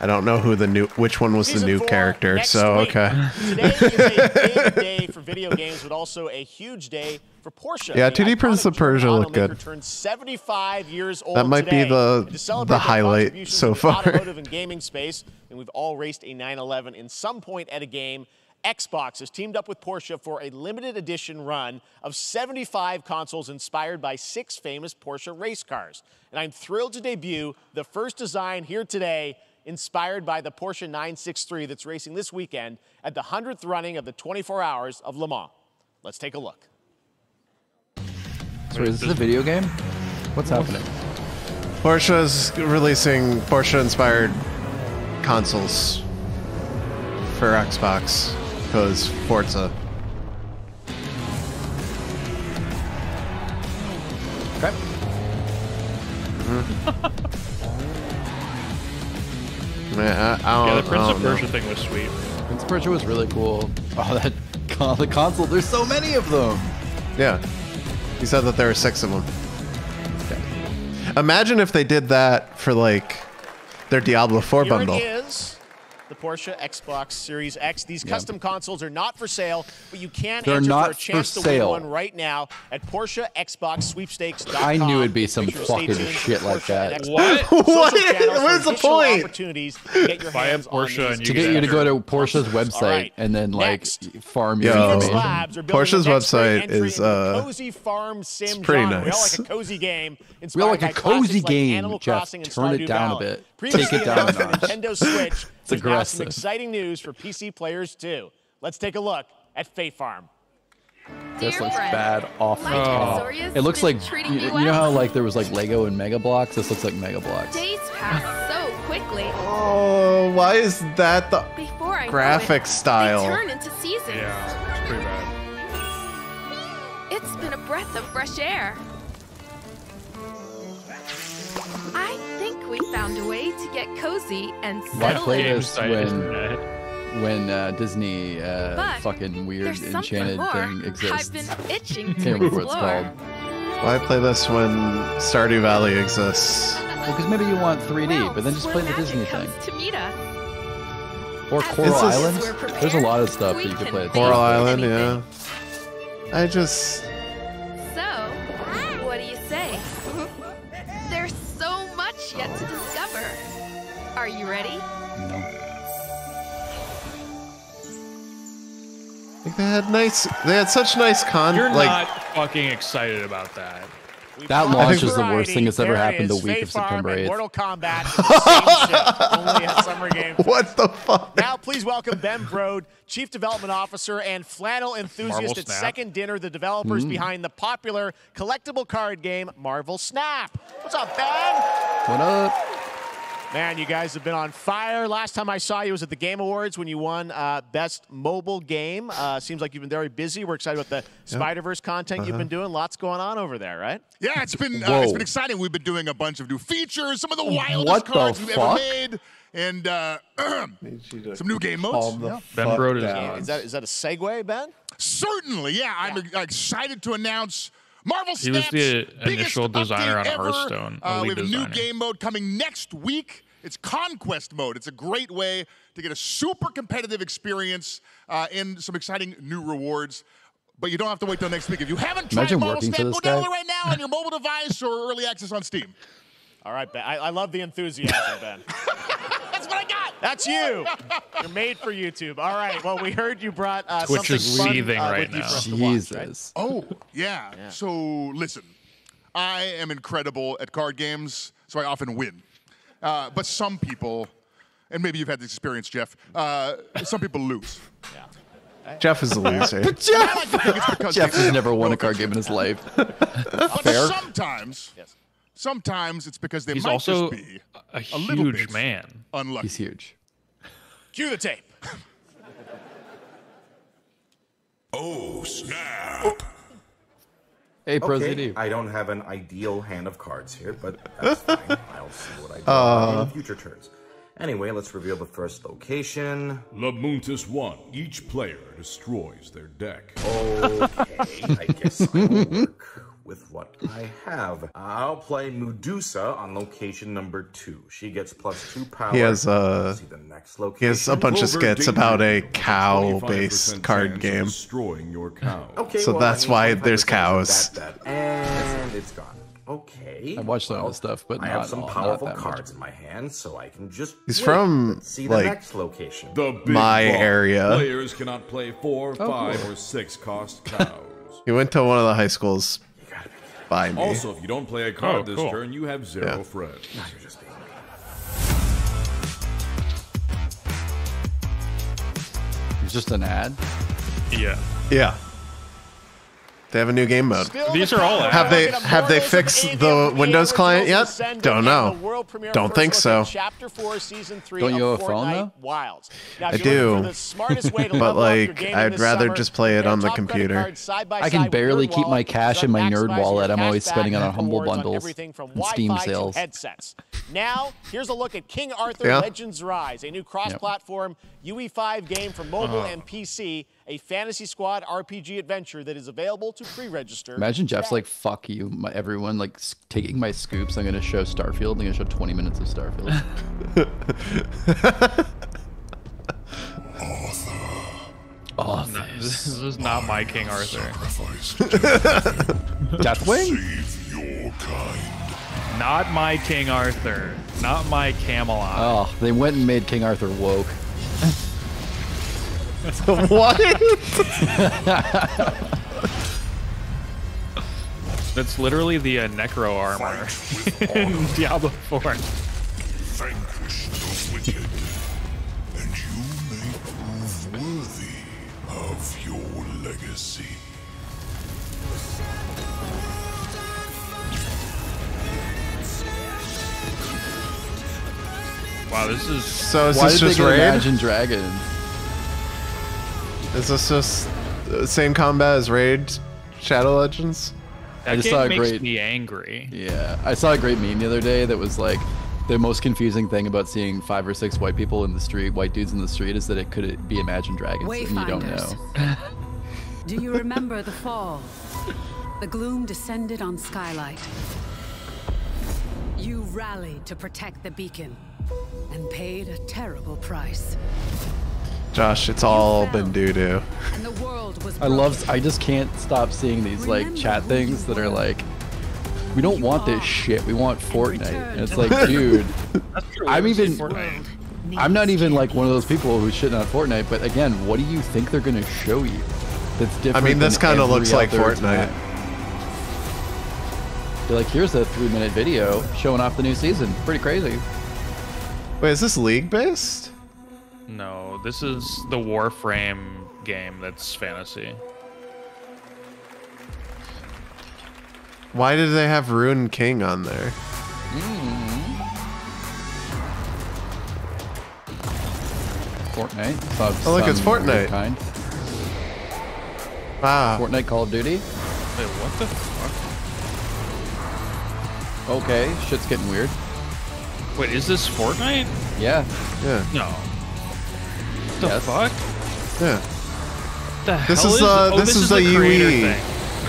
I don't know who the new, which one was the new character. So week. okay. Today is a <laughs> big day for video games, but also a huge day for Porsche. Yeah, 2D Prince of Persia looked good. Turned 75 years old That might be the- And to celebrate the highlight so far. Automotive and gaming space, and we've all raced a 911 in some point at a game. Xbox has teamed up with Porsche for a limited edition run of 75 consoles inspired by six famous Porsche race cars. And I'm thrilled to debut the first design here today inspired by the Porsche 963 that's racing this weekend at the 100th running of the 24 Hours of Le Mans. Let's take a look. So is this a video game? What's happening? Porsche is releasing Porsche-inspired consoles for Xbox because Forza. Okay. Mm-hmm. <laughs> Man, I, I Yeah, the don't, I Prince of don't know. Persia thing was sweet. Prince of Persia was really cool. <laughs> Oh, that con- the console. There's so many of them. Yeah. He said that there were six of them. Imagine if they did that for like their Diablo 4 Here bundle. it is. The Porsche Xbox Series X. These custom consoles are not for sale, but you can They're enter not for a chance for to sale. win one right now at Porsche Xbox Sweepstakes.com. I knew it'd be some sure fucking shit like that. What? <laughs> What? channels for What is the point? Opportunities to get your Buy a hands on Porsche these and you To get you to go to Porsche's website right. and then like farm your Yo, information. Labs are building Porsche's the next great website is, uh, cozy farm sim it's pretty genre. We all like a cozy game. We inspired all like a cozy classics like game, Jeff. Crossing and Turn it Stardew down a bit. Previously Take it down a notch. Nintendo Switch. It's There's now some exciting news for PC players too. Let's take a look at Fae Farm. This Dear looks friend, bad off the top. It looks like you, you you know how like there was like Lego and Mega Bloks. This looks like Mega Bloks. Days pass so quickly. Oh, why is that the Before I graphic it, style? They turn into seasons. Yeah, it's pretty bad. It's been a breath of fresh air. I think we found a way to get cozy and Why settle play this when when uh, Disney uh, But fucking weird enchanted more thing exists? I've been itching <laughs> Can't to remember what it's called. Why play this when Stardew Valley exists? Well, because maybe you want 3D, but then just play the Disney thing. To meet us. Or As Coral This is- Islands. we're prepared, There's a lot of stuff that you could can play. think Coral Island, anything. yeah. I just yet to discover. Are you ready? I think they had nice. They had such nice con. You're like not fucking excited about that. That launch is the worst thing that's ever happened the week Faith of September 8th. Mortal Kombat <laughs> the same ship, only at Summer Game. <laughs> What the fuck? Now, please welcome Ben Brode, Chief Development Officer and flannel enthusiast Marvel at Snap. Second Dinner, the developers Mm. behind the popular collectible card game Marvel Snap. What's up, Ben? What up? Man, you guys have been on fire. Last time I saw you was at the Game Awards when you won uh, Best Mobile Game. Uh, seems like you've been very busy. We're excited about the Spider Verse content you've Uh-huh. been doing. Lots going on over there, right? Yeah, it's been uh, it's been exciting. We've been doing a bunch of new features, some of the wildest What the cards we've fuck? ever made, and uh, <clears throat> some new game modes. Yeah. Ben Brode is Is that, is that a segue, Ben? Certainly, yeah. I'm uh, excited to announce Marvel He was Snap's the biggest initial designer on update ever. Hearthstone, a Uh, we lead have a new game mode coming next week. It's Conquest mode. It's a great way to get a super competitive experience uh, and some exciting new rewards. But you don't have to wait till next week. If you haven't tried Imagine Marvel Snap, this go download guy. it right now on your mobile device or early access on Steam. All right, Ben. I, I love the enthusiasm, Ben. <laughs> That's what I got. That's you. You're made for YouTube. All right. Well, we heard you brought uh, Twitch something is fun, seething uh, right with you now. for us to watch, right? Jesus. Oh, yeah. So listen, I am incredible at card games, so I often win. Uh, but some people and maybe you've had this experience, Jeff. Uh, some people lose. Yeah. Jeff is a loser. But Jeff, I think it's because Jeff has never won no a card game in his life. But Fair. sometimes, sometimes it's because they He's might also just be a little huge bit man. Unlucky. He's huge. Cue the tape. <laughs> Oh, snap. Hey, Pro okay, I don't have an ideal hand of cards here, but that's <laughs> fine. I'll see what I do Uh. in future turns. Anyway, let's reveal the first location. Lamuntis 1. Each player destroys their deck. Okay, I guess I will work with what I have. I'll play Medusa on location number two. She gets plus two power. He has uh, See the next location. he has a bunch of skits about a cow-based card game. Destroying your cow. <laughs> Okay, So well, that's I mean, why there's cows. That, that, and it's gone. Okay. I watched some of his stuff, but I not have some all- not powerful that much. cards in my hand, so I can just. He's wait. from, Let's see the like, next location. The big My ball. area. Players cannot play four, Oh, five, cool. or six cost cows. <laughs> He went to one of the high schools by me. also, if you don't play a card Oh, this cool. turn, you have zero Yeah. friends. It's just an ad. Yeah. Yeah. They have a new game mode. These are all Have they have they fixed the Windows client yet? Don't know. Don't think so. Chapter 4, Season 3 Don't you of have a phone, though? Wilds. Now, I if you're do, for the smartest way to <laughs> but level up your like I'd rather summer, just play it on the computer. cards side I can barely keep my cash in my nerd wallet. I'm always cashback spending on and Humble rewards on Bundles from and Steam sales. headsets. Now, here's a look at King Arthur Yeah. Legends Rise, a new cross-platform UE5 game for mobile Uh-huh. and PC, a fantasy squad RPG adventure that is available to pre-register. Imagine Jeff's like, "Fuck you, my, everyone!" Like taking my scoops. I'm gonna show Starfield. I'm gonna show 20 minutes of Starfield. <laughs> <laughs> Arthur. No, this is not my King Arthur. <laughs> Deathwing? Not my King Arthur. Not my Camelot. Oh, they went and made King Arthur woke. <laughs> what? That's literally the uh, Necro armor <laughs> in Diablo 4. Vanquish the wicked, and you may prove worthy of your legacy. Wow, this is So is Why this did they just get raid? Imagine Dragons? Is this just the same combat as Raid Shadow Legends? That I just game saw a makes great. me angry. Yeah, I saw a great meme the other day that was like, the most confusing thing about seeing five or six white people in the street, white dudes in the street, is that it could be Imagine Dragons, and you don't know. <laughs> Do you remember the fall? The gloom descended on Skylight. You rallied to protect the beacon and paid a terrible price. Josh, it's all been doo doo. And the world was I love. I just can't stop seeing these like chat things that are like, "We don't want this shit. We want Fortnite." And it's like, <laughs> dude, I'm even. I'm not even like one of those people who's shitting on Fortnite. But again, what do you think they're gonna show you? That's different. I mean, this kinda looks like Fortnite. time. They're like, here's a three-minute video showing off the new season. Pretty crazy. Wait, is this league based? No, this is the Warframe game that's fantasy. Why did they have Rune King on there? Fortnite. Saw Oh, look, it's Fortnite. Kind. Wow. Fortnite Call of Duty. Wait, what the fuck? Okay, shit's getting weird. Wait, is this Fortnite? Yeah. Yeah. No. What the Yes. fuck? Yeah. The This hell is, uh, oh, this is the creator UE thing.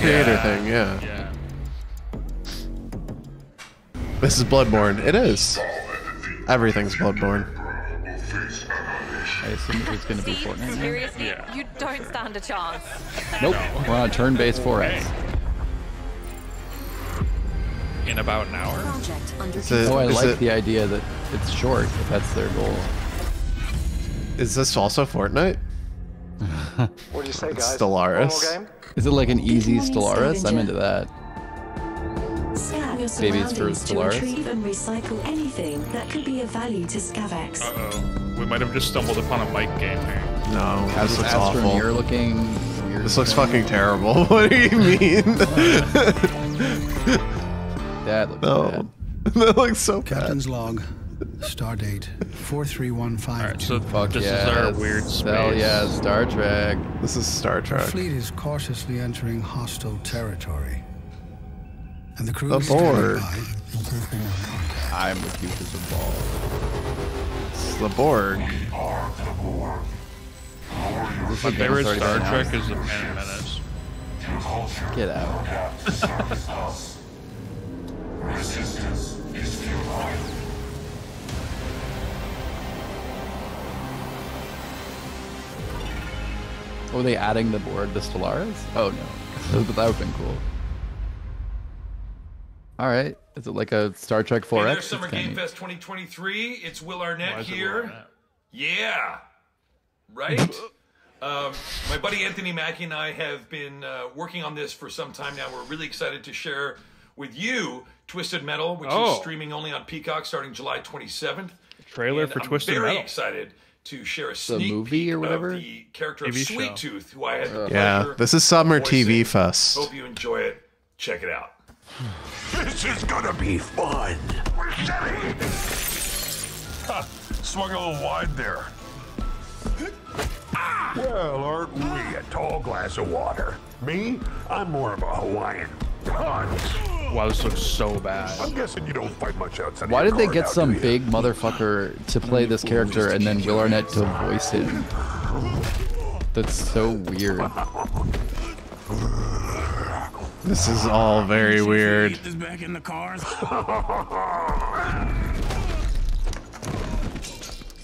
creator Yeah. thing, yeah. Yeah. This is Bloodborne. It is. Everything's Bloodborne. I assume it's going to be Fortnite. Seriously, Yeah. you don't stand a chance. Nope. We're on turn-based 4X. In about an hour. Is it, oh, I is like it- the idea that it's short if that's their goal. Is this also Fortnite? <laughs> What do you say, It's guys? Stellaris. One more game? Is it like an easy Stellaris? I'm into that. Scan your Babies for surroundings to Stellaris? retrieve and recycle anything that could be of value to Scavax. Uh oh. We might have just stumbled upon a bike game here. No, How's this this looks awful. Astroneer looking weird? This looks thing? fucking terrible. <laughs> What do you mean? <laughs> That looks no. bad. that looks so Captain's log. Stardate 4315. Alright, so Fuck this yes. is our weird space. Hell yeah, Star Trek. This is Star Trek. The fleet is cautiously entering hostile territory. And the crew The is standing board. by. <laughs> I'm with you as a ball. It's the Borg. My favorite Star Trek is the Phantom Menace. Get out. <laughs> Resistance is futile. Oh, are they adding the Borg to Stellaris? Oh no, <laughs> that would have been cool. All right, is it like a Star Trek 4X? Hey there, Summer Game. Fest 2023. It's Will Arnett Why is it here. Will Arnett? Yeah. Right? um, my buddy Anthony Mackie and I have been uh, working on this for some time now. We're really excited to share with you Twisted Metal, which Oh. is streaming only on Peacock starting July 27th. Trailer And for I'm Twisted very Metal. excited to share a sneak movie peek or whatever? of the character of TV show. Sweet Tooth, who I had the Yeah, this is Summer TV voicing. Fest. Hope you enjoy it. Check it out. This is gonna be fun. Ha, swung a little wide there. Well, aren't we a tall glass of water? Me? I'm more of a Hawaiian punch. Wow, this looks so bad. I'm guessing you don't fight much outside. Why did they get car now, some do you? big motherfucker to play this character and then Will Arnett to voice him? That's so weird. This is all very weird. This back in the cars. <laughs>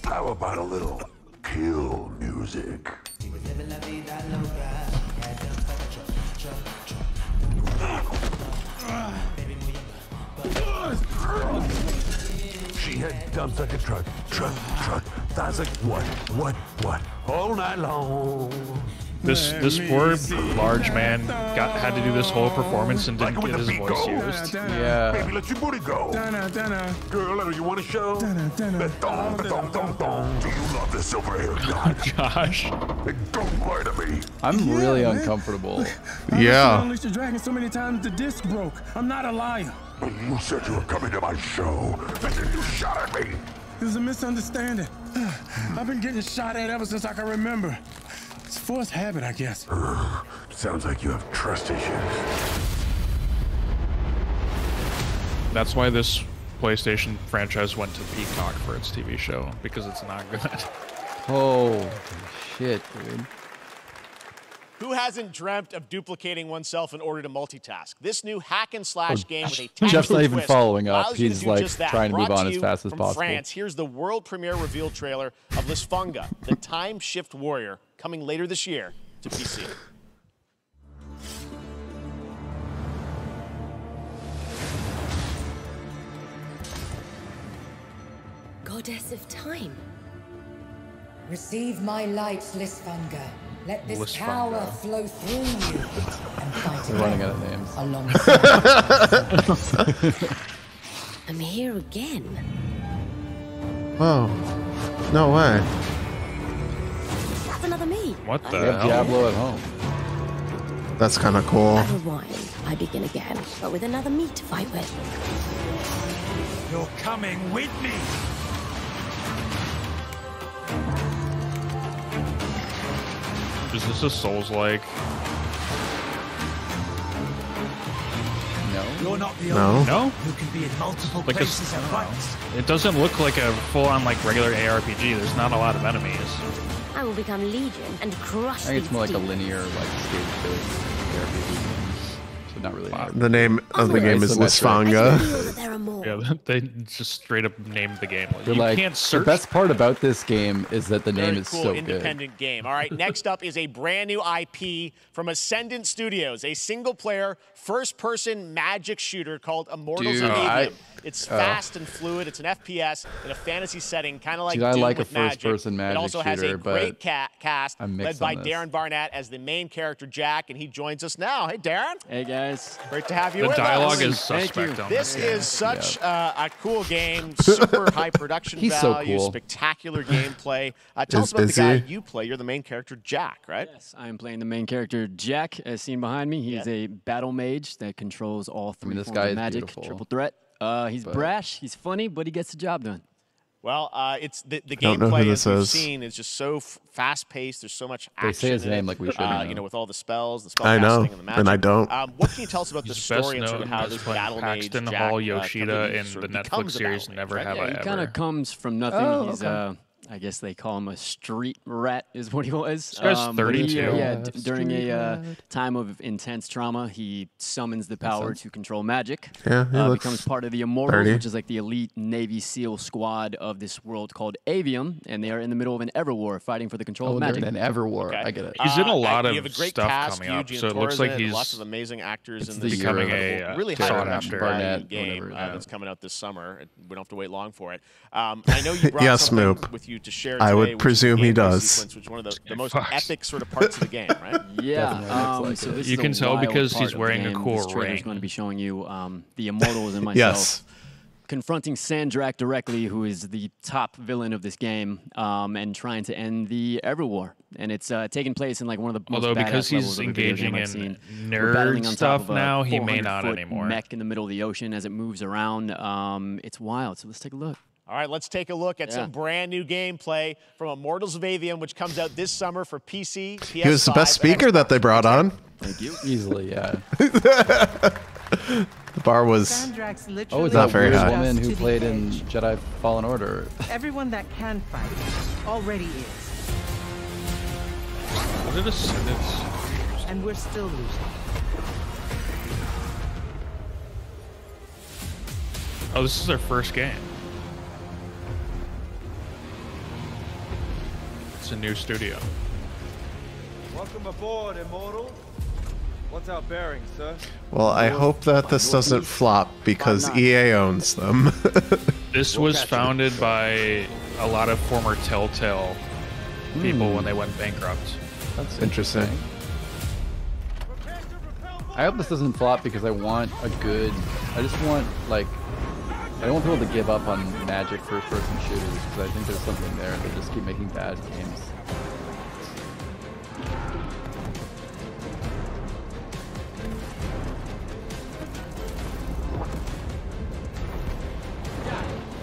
How about a little kill music? She had dumps like a truck, truck, truck. That's like what, what, what? All night long. This this poor large man got had to do this whole performance and didn't Like get his the beat voice goes. used. Yeah. Baby, let your booty go. Girl, you want a show? Ba-dong, ba-dong, dong, dong. Do you love the silver hair <laughs> god? Oh, Josh. Don't lie to me. I'm really uncomfortable. <laughs> Yeah. I unleashed the dragon so many times the disc broke. I'm not a liar. But you said you were coming to my show, and then you shot at me. It was a misunderstanding. <sighs> I've been getting shot at ever since I can remember. It's forced habit, I guess. <sighs> Sounds like you have trust issues. That's why this PlayStation franchise went to Peacock for its TV show because it's not good. <laughs> Oh shit, dude. Who hasn't dreamt of duplicating oneself in order to multitask? This new hack and slash Oh, game with a Jeff's not even following up. allows you to He's, like, trying to move Brought on as fast as from possible. France, here's the world premiere reveal trailer of Lysfanga, the Time Shift Warrior, coming later this year to PC. Goddess of time. Receive my light, Lysfanga. Let this Lysfanga. power flow through you and fight We're running out of names. alongside. <laughs> I'm here again. Whoa. No way. That's another me. What the have Diablo at home. That's kind of cool. Battle Wine. I begin again, but with another meat to fight with. You're coming with me. Is this a Souls like? No. You're not the No. only No? one who can be in multiple Like a, places at once. it doesn't look like a full-on like regular ARPG. There's not a lot of enemies. I will become Legion and crush I think it's these more like a linear, like stage-based So not really. an The name of the game is Isometric. Lysfanga. Feel that there are are more. Yeah, <laughs> they just straight up named the game. They're you like, can't the best part about this game is that the name is cool so good. independent game. All right, next up is a brand new IP from Ascendant Studios, a single-player, first-person magic shooter called Immortals Dude, of Avium. I- it's oh. fast and fluid. It's an FPS in a fantasy setting, kind of like Dude, I Doom like a with magic. first-person magic It also has a great ca- cast led by this. Darren Barnett as the main character Jack, and he joins us now. Hey, Darren. Hey guys. Great to have you The with dialogue us. is Thank suspect. you. This this. is such uh, a cool game, super <laughs> high production He's so value, cool. spectacular gameplay. Uh, tell Is- us about is the guy he? you play. You're the main character, Jack, right? Yes, I am playing the main character Jack, as seen behind me. He's a battle mage that controls all three this forms guy of is magic, beautiful. triple threat. Uh, he's But- brash, he's funny, but he gets the job done. Well, uh, it's the, the Don't know who gameplay as we've is. seen is just so f- fast paced. There's so much action. They say his name it, like we should uh, know. You know, with all the spells, the spell I know, casting, and the magic. and I don't. Um, what can you tell us about the story and sort of how this playing battle mage Paxton Jack Hall uh, Yoshida comes to- in the Netflix series Never mage, right? Have yeah, I he Ever. kind of comes from nothing. Oh, he's okay. Uh, I guess they call him a street rat, is what he was. This Um, but he, 32. uh, yeah, Yeah, d- during a uh, time of intense trauma, he summons the power to control magic. Yeah, he uh, looks becomes part of the Immortals, 30. which is like the elite Navy SEAL squad of this world called Aveum, and they are in the middle of an ever war fighting for the control Oh, of they're magic. in an Everwar. Okay. I get it. He's in a Uh, lot I- of you have a great stuff cast, coming up, so it looks like in it, he's lots of amazing actors in the this becoming uh, a, uh, really sought high after production game whatever, uh, yeah. that's coming out this summer. We don't have to wait long for it. Um, I know you <laughs> brought Yes, something Smoop. with you to share. I would which is the presume he does. Sequence, which is one of the, the <laughs> most Fox. epic sort of parts of the game, right? <laughs> Yeah, um, like so this You is can tell because he's wearing a game. cool This trailer's ring. going to be showing you um, the Immortals and <laughs> myself Yes. confronting Sandrakk directly, who is the top villain of this game, um, and trying to end the Everwar. And it's uh, taking place in like one of the most Although because he's of a video engaging in seen. Nerd stuff now, he may not 400-foot anymore. Mech in the middle of the ocean as it moves around. Um, it's wild. So let's take a look. All right, let's take a look at Yeah. some brand new gameplay from Immortals of Aveum, which comes out this summer for PC, PS5, He was the best speaker that they brought on. Thank you. Easily, yeah. <laughs> The bar was Sandrax Oh, literally is Not that very weird high. woman to who the played in edge. Jedi Fallen Order? Everyone that can fight already is, Was it a sentence? and we're still losing. Oh, this is their first game. It's a new studio. Welcome aboard, Immortal. What's our bearing, sir? well. I hope that this doesn't flop because EA owns them. <laughs> This was founded by a lot of former Telltale people hmm. when they went bankrupt. That's Interesting. I hope this doesn't flop because I want a good. I just want like. I don't want people to give up on Magic first-person shooters because I think there's something there. They just keep making bad games.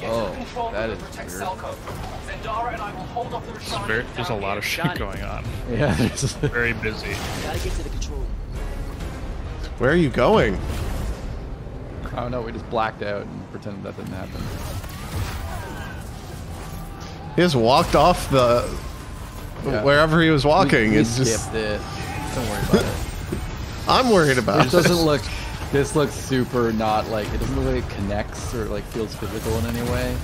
Oh, that is weird. Zendara and I will hold off the It's very, there's a lot of shit going on. <laughs> Yeah, it's very busy. Gotta get to the control room. Where are you going? I don't know. We just blacked out and pretended that didn't happen. He just walked off the Yeah. wherever he was walking. We, we it's just skipped it. Don't worry about it. <laughs> I'm worried about it. It doesn't look. This looks super not like. It doesn't look like it connects or like feels physical in any way.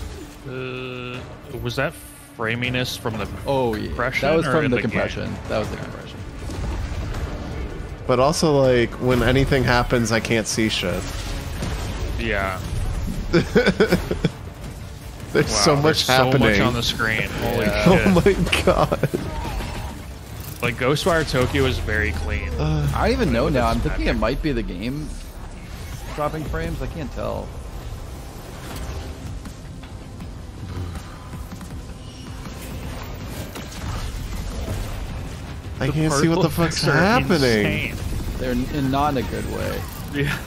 Uh, was that framiness from the Oh yeah, compression that was from in the, game? compression. That was the compression. But also, like, when anything happens, I can't see shit. Yeah. <laughs> There's so much there's happening. So much on the screen. <laughs> Holy Yeah. shit. Oh my god. Like Ghostwire Tokyo is very clean. I don't even know now. I'm thinking it might be the game dropping frames. I can't tell. I The can't see what the fuck's happening. insane. They're in, in not in a good way. Yeah.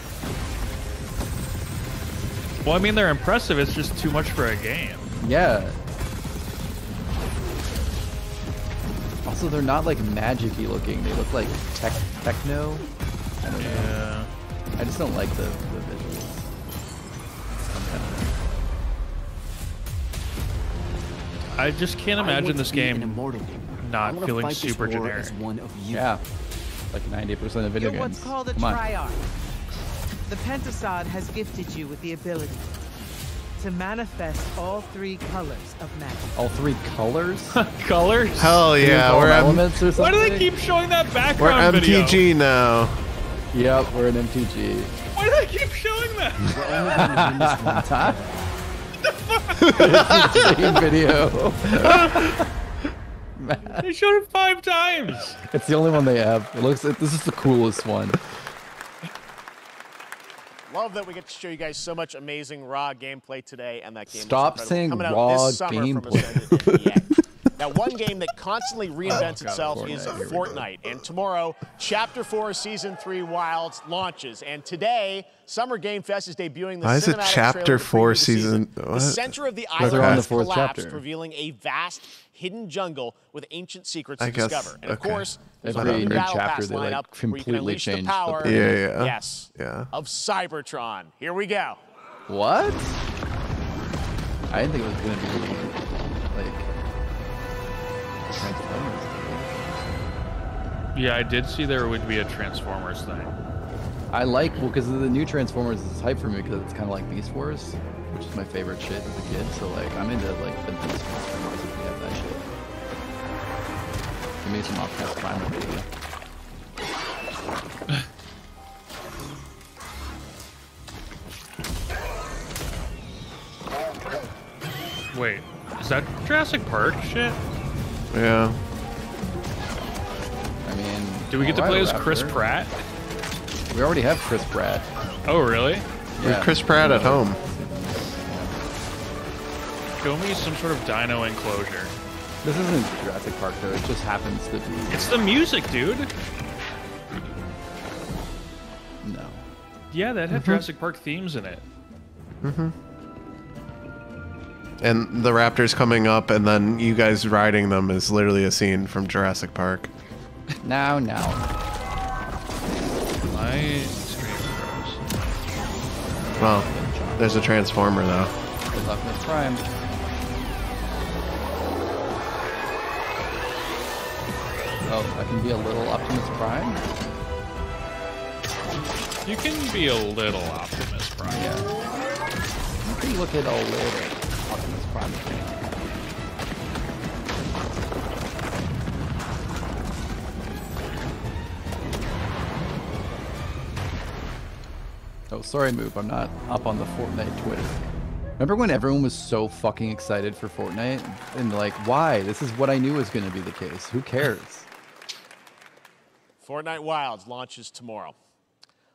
Well, I mean, they're impressive. It's just too much for a game. Yeah. Also, they're not like magic-y looking. They look like tech techno. I don't know. Yeah. I just don't like the, the visuals. I'm kind of- I just can't imagine this to be an game not feeling super generic. as one of you. Yeah. Like 90% of video You're games. what's called a Come on. triarch. The Pentasod has gifted you with the ability to manifest all three colors of magic. All three colors? <laughs> colors? Hell yeah, we're M- elements or something? Why do they keep showing that background we're background video? MTG now. Yep, we're an MTG. Why do they keep showing that? Same <laughs> video. <laughs> they showed it five times. It's the only one they have. It looks. This is the coolest one. Love that we get to show you guys so much amazing raw gameplay today, and that game. Stop saying raw this summer from gameplay. <laughs> Ascended. Now, one game that constantly oh, reinvents Oh, God, itself Fortnite, is here. Fortnite. And tomorrow, Chapter 4, Season 3 Wilds launches. And today, Summer Game Fest is debuting the Why is it Chapter 4 preview the season? The center of the island They're has the fourth collapsed, chapter. revealing a vast hidden jungle with ancient secrets I to guess- discover. And of course, there's Every a new new Battle chapter, Pass they, like, lineup where you can completely unleash the changed the power. Yeah, yeah. Yes. Yeah. Of Cybertron. Here we go. What? I didn't think it was gonna be like Transformers. Yeah, I did see there would be a Transformers thing. I like well because the new Transformers is hype for me because it's kind of like Beast Wars, which is my favorite shit as a kid. So like I'm into like the Beast Wars Transformers if we have that shit. Give me some baby. Wait, is that Jurassic Park shit? Yeah. I mean, Do we get to play as Chris Raptor. Pratt? We already have Chris Pratt. Oh, really? We have Chris Pratt at home. Show me some sort of dino enclosure. This isn't Jurassic Park though. It just happens to be. It's the music, dude. No. Yeah, that had Mhm. Jurassic Park themes in it. hmm And the raptors coming up, and then you guys riding them is literally a scene from Jurassic Park. Now, now. My stream froze. Well, there's a transformer though. There's Optimus Prime. Oh, I can be a little Optimus Prime. You can be a little Optimus Prime. Yeah. You can look at a little Optimus Prime. Oh, sorry, Move. I'm not up on the Fortnite Twitter. Remember when everyone was so fucking excited for Fortnite? And like, why? This is what I knew was going to be the case. Who cares? Fortnite Wilds launches tomorrow.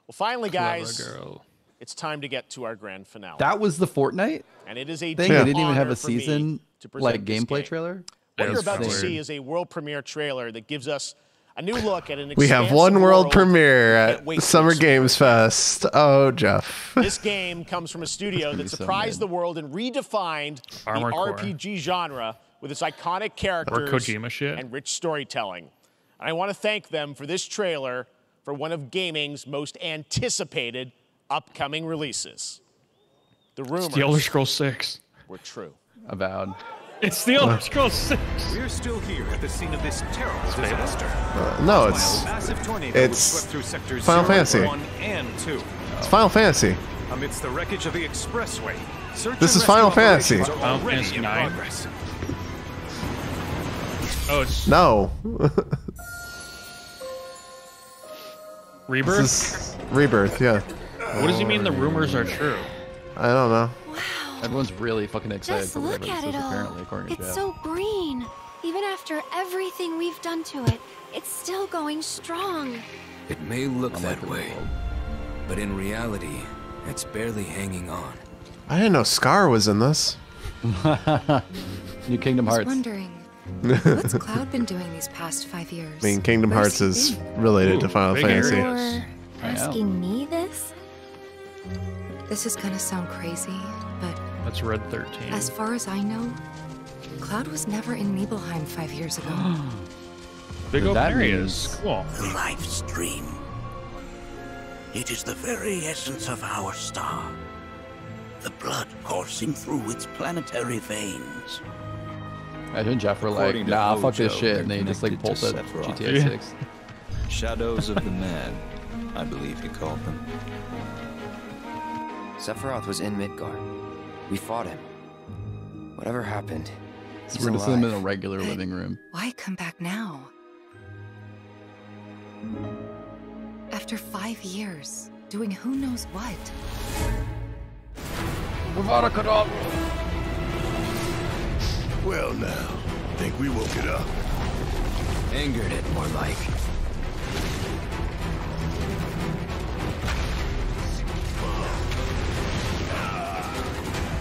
Well, finally, Clever guys, girl. It's time to get to our grand finale. That was the Fortnite and it is a thing. true They didn't even have a season to present like gameplay game. trailer. What you're about to see is a world premiere trailer that gives us a new look at an We have one world world premiere at Summer Games Fest. Oh, Jeff. <laughs> This game comes from a studio that so surprised the world and redefined Armored the Core. RPG genre with its iconic characters Kojima shit. and rich storytelling. And I want to thank them for this trailer for one of gaming's most anticipated upcoming releases. The rumors It's the Elder Scrolls 6. were true. Avowed. It's the Elder Scrolls 6. We're still here at the scene of this terrible disaster. Uh, no, it's Massive tornado which it's swept through sectors Final 0, Fantasy. 1, and 2. It's Final Fantasy. Amidst the wreckage of the expressway, search This is Final Fantasy. Final Fantasy in nine. progress. Oh, it's No. Rebirth? This is Rebirth, yeah. What does he mean the rumors are true? I don't know. Wow. Everyone's really fucking excited Just for look whatever at this it is all. apparently, according to It's Jeff. so green. Even after everything we've done to it, it's still going strong. It may look that way, but in reality, it's barely hanging on. I didn't know Scar was in this. <laughs> New Kingdom Hearts. I was Hearts. wondering, what's <laughs> Cloud been doing these past five years? I mean, Kingdom Where's Hearts is been? related to Final Fantasy. You're asking me this? This is gonna sound crazy, but That's Red 13. as far as I know, Cloud was never in Nibelheim five years ago. <gasps> Big open That areas. means- Cool. Life stream. It is the very essence of our star. The blood coursing through its planetary veins. Imagine Jeff were like, According to nah, fuck this shit, and then he just like pulled connected the. GTA 6. <laughs> Shadows of the Man, I believe he called them. Sephiroth was in Midgar. We fought him. Whatever happened, So we're gonna see him in a regular living room. Why come back now? After five years, doing who knows what? Well now, think we woke it up. Angered it, more like.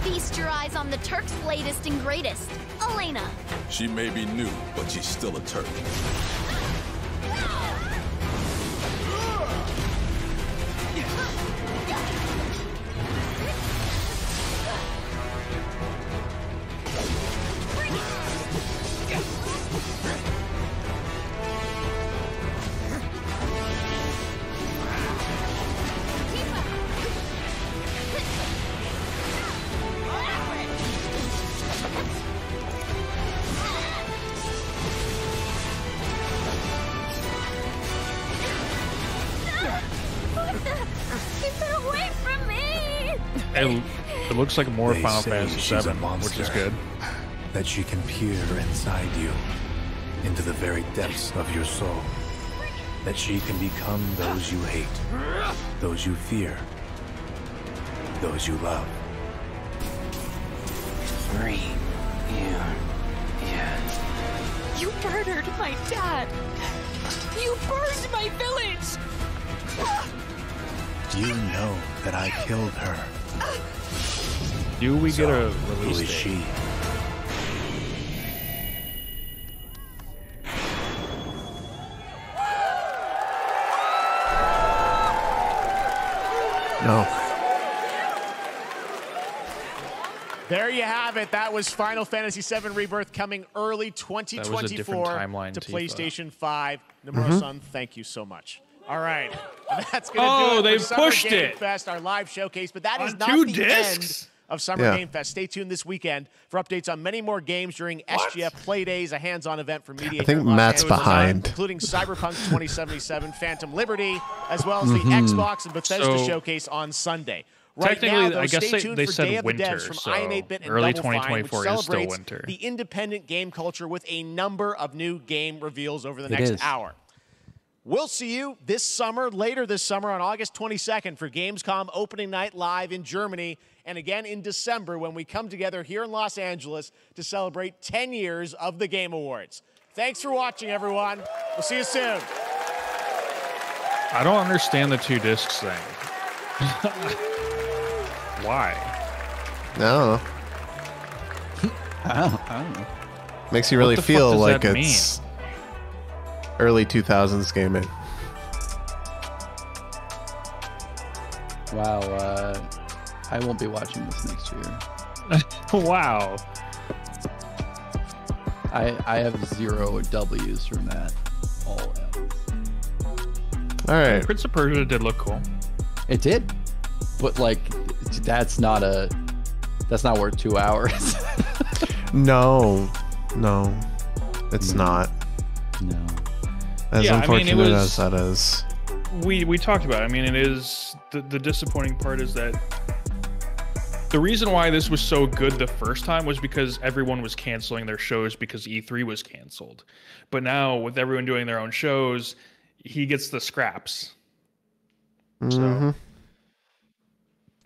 Feast your eyes on the Turk's latest and greatest, Elena. She may be new, but she's still a Turk. <gasps> Ah! Looks like more They Final say Fantasy she's a VII, which is good. That she can peer inside you, into the very depths of your soul. That she can become those you hate, those you fear, those you love. Three. Yeah. Yeah. You murdered my dad! You burned my village! Do you know that I killed her. Do we get a release is date? she? No. There you have it. That was Final Fantasy VII Rebirth coming early different 2024 timeline, to Tifa. PlayStation 5. Nomura Mhm. Thank you so much. All right. <laughs> That's going to Oh, do it they for Summer pushed Game it. Fest, our live showcase. But that is On not two the discs? end of Summer Yeah. Game Fest. Stay tuned this weekend for updates on many more games during SGF Play Days, a hands-on event for media. I think here in Los Matt's Angeles, behind. including Cyberpunk <laughs> 2077, Phantom Liberty, as well as the Mhm. Xbox and Bethesda So- showcase on Sunday. Right Technically, now, though, I guess stay they- tuned they for said Day of the winter, Devs from so iam8bit and early Double Fine, 2024 which is still celebrates winter. the independent game culture with a number of new game reveals over the It next is. hour. We'll see you this summer, later this summer on August 22nd for Gamescom opening night live in Germany, and again in December when we come together here in Los Angeles to celebrate 10 years of the Game Awards. Thanks for watching, everyone. We'll see you soon. I don't understand the two discs thing. <laughs> Why? No. <laughs> I don't, I don't know. Makes you really feel like that it's early 2000s gaming. Wow, uh, I won't be watching this next year. <laughs> wow. I I have zero W's from that. All L's. All right. Prince of Persia did look cool. It did, but like, that's not a. That's not worth two hours. <laughs> No, no, it's not. No. As Yeah, I mean, it unfortunate was- as that is. we we talked about. it. I mean, it is the the disappointing part is that the reason why this was so good the first time was because everyone was canceling their shows because E3 was canceled. But now with everyone doing their own shows, he gets the scraps. Mm-hmm.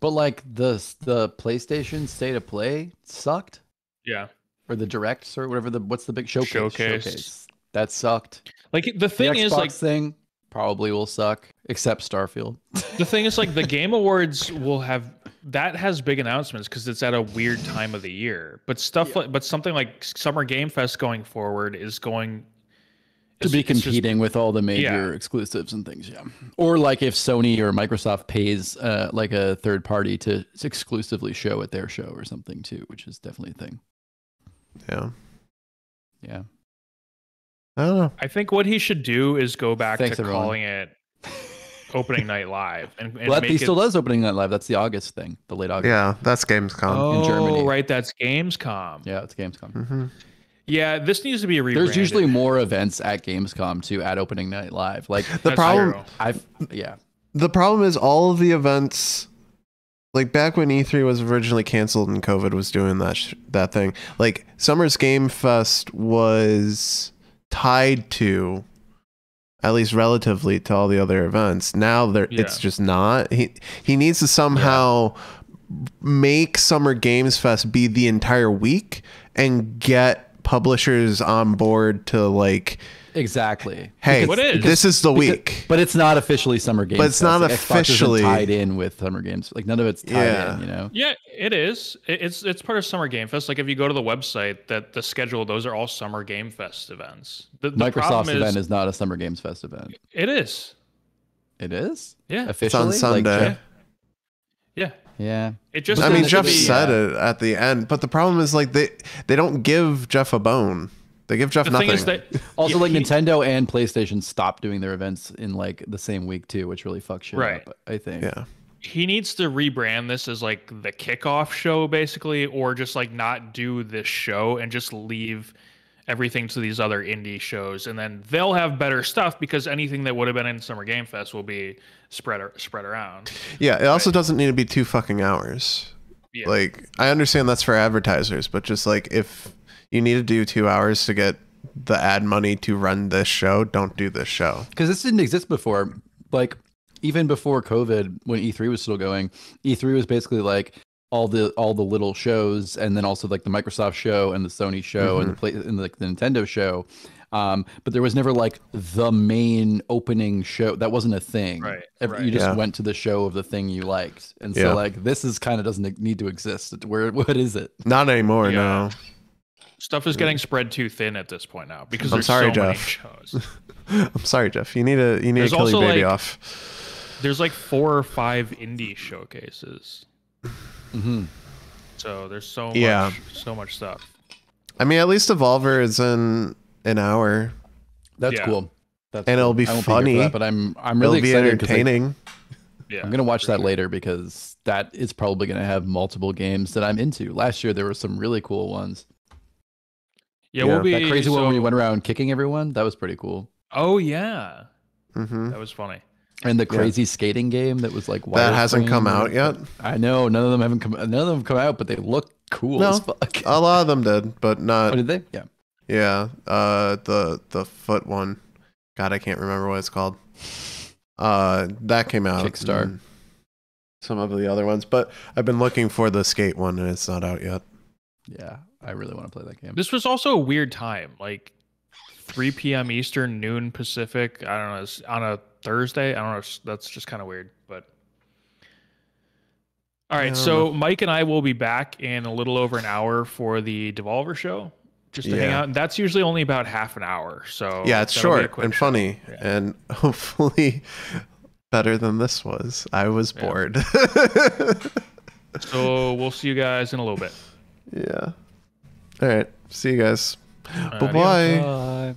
but like the the PlayStation State of Play sucked, Yeah. or the Direct or whatever the what's the big showcase Showcase. that sucked. Like the thing the is like thing probably will suck except Starfield. the thing is like the game <laughs> awards will have that has big announcements because it's at a weird time of the year but stuff like but something like summer game fest going forward is going to be it's just- competing with all the major Yeah. exclusives and things, yeah. Or like if Sony or Microsoft pays uh, like a third party to exclusively show at their show or something too, which is definitely a thing. Yeah. Yeah. I don't know. i think what he should do is go back Thanks, to everyone. calling it <laughs> opening night live and, and Well, he it, still does opening night live. That's the August thing, the late August. Yeah, that's Gamescom. oh in Germany. right that's gamescom Yeah, it's Gamescom. hmm yeah this needs to be rebranded There's usually more events at Gamescom too at opening night live. Like The problem, true. I've yeah. the problem is all of the events like back when E3 was originally canceled and COVID was doing that sh- that thing. Like Summer's Game Fest was tied to at least relatively to all the other events. Now there it's just not. He he needs to somehow make Summer Games Fest be the entire week and get publishers on board to like Exactly. Hey, Because- this is the because- week. but it's not officially Summer Games. But it's Fest. not Like, officially- tied in with Summer Games. Like none of it's tied Yeah. in. You know. Yeah, it is. It's it's part of Summer Game Fest. Like if you go to the website, that the schedule, those are all Summer Game Fest events. The, the Microsoft's problem event is not a Summer Games Fest event. It is. It is. Yeah. Officially. It's on Sunday. Jeff- Yeah. yeah. It just I mean, Jeff be- said uh, it at the end, but the problem is like they they don't give Jeff a bone. They give Jeff The nothing. thing is that <laughs> Also, Yeah, like he- Nintendo and PlayStation stopped doing their events in like the same week too, which really fucks shit Right. up. I think. yeah. he needs to rebrand this as like the kickoff show basically or just like not do this show and just leave everything to these other indie shows and then they'll have better stuff because anything that would have been in summer game fest will be spread spread around Yeah, it also doesn't need to be two fucking hours. Yeah. Like I understand that's for advertisers, but just like if you need to do two hours to get the ad money to run this show, don't do this show. because this didn't exist before. Like even before COVID, when E3 was still going, E3 was basically like all the all the little shows, and then also like the Microsoft show and the Sony show and the play and like the Nintendo show. Um, but there was never like the main opening show. That wasn't a thing. Right, Every- right. You just Yeah. went to the show of the thing you liked, and so Yeah. like this is kind of doesn't need to exist. Where <laughs> what is it? Not anymore, Yeah. no. Stuff is getting spread too thin at this point now because I'm there's sorry, so many Jeff. shows <laughs> I'm sorry, Jeff. You need to you need There's to kill your baby like- off. there's like four or five indie showcases Mm-hmm. so there's so Yeah. much so much stuff I mean, at least Devolver is in an hour. That's Yeah. cool. That's And it'll be I won't funny. that, but I'm I'm really It'll be excited 'cause, like, entertaining. yeah I'm gonna watch that later because that is probably gonna have multiple games that I'm into. Last year there were some really cool ones. Yeah, we'll be that crazy one where you went around kicking everyone. That was pretty cool. oh yeah hmm that was funny And the Yeah. crazy skating game that was like That hasn't come wireframe. out yet. I know none of them haven't come. None of them have come out, but they look cool No, as fuck. a lot of them did, but not. Oh, did they? Yeah. Yeah, uh, the the foot one. God, I can't remember what it's called. <laughs> Uh, that came out. Kickstarter. and Some of the other ones, but I've been looking for the skate one, and it's not out yet. Yeah, I really want to play that game. This was also a weird time, like 3 p.m. Eastern, noon Pacific. I don't know, it's on a Thursday. I don't know. it's- That's just kind of weird, but. All right, I right, don't so Mike and I will be back in a little over an hour for the Devolver show, just to hang out. And that's usually only about half an hour. So yeah, it's that'll be a short and show. funny, and <laughs> hopefully better than this was. I was Yeah. bored. <laughs> So we'll see you guys in a little bit. yeah. All right. See you guys. Bye bye.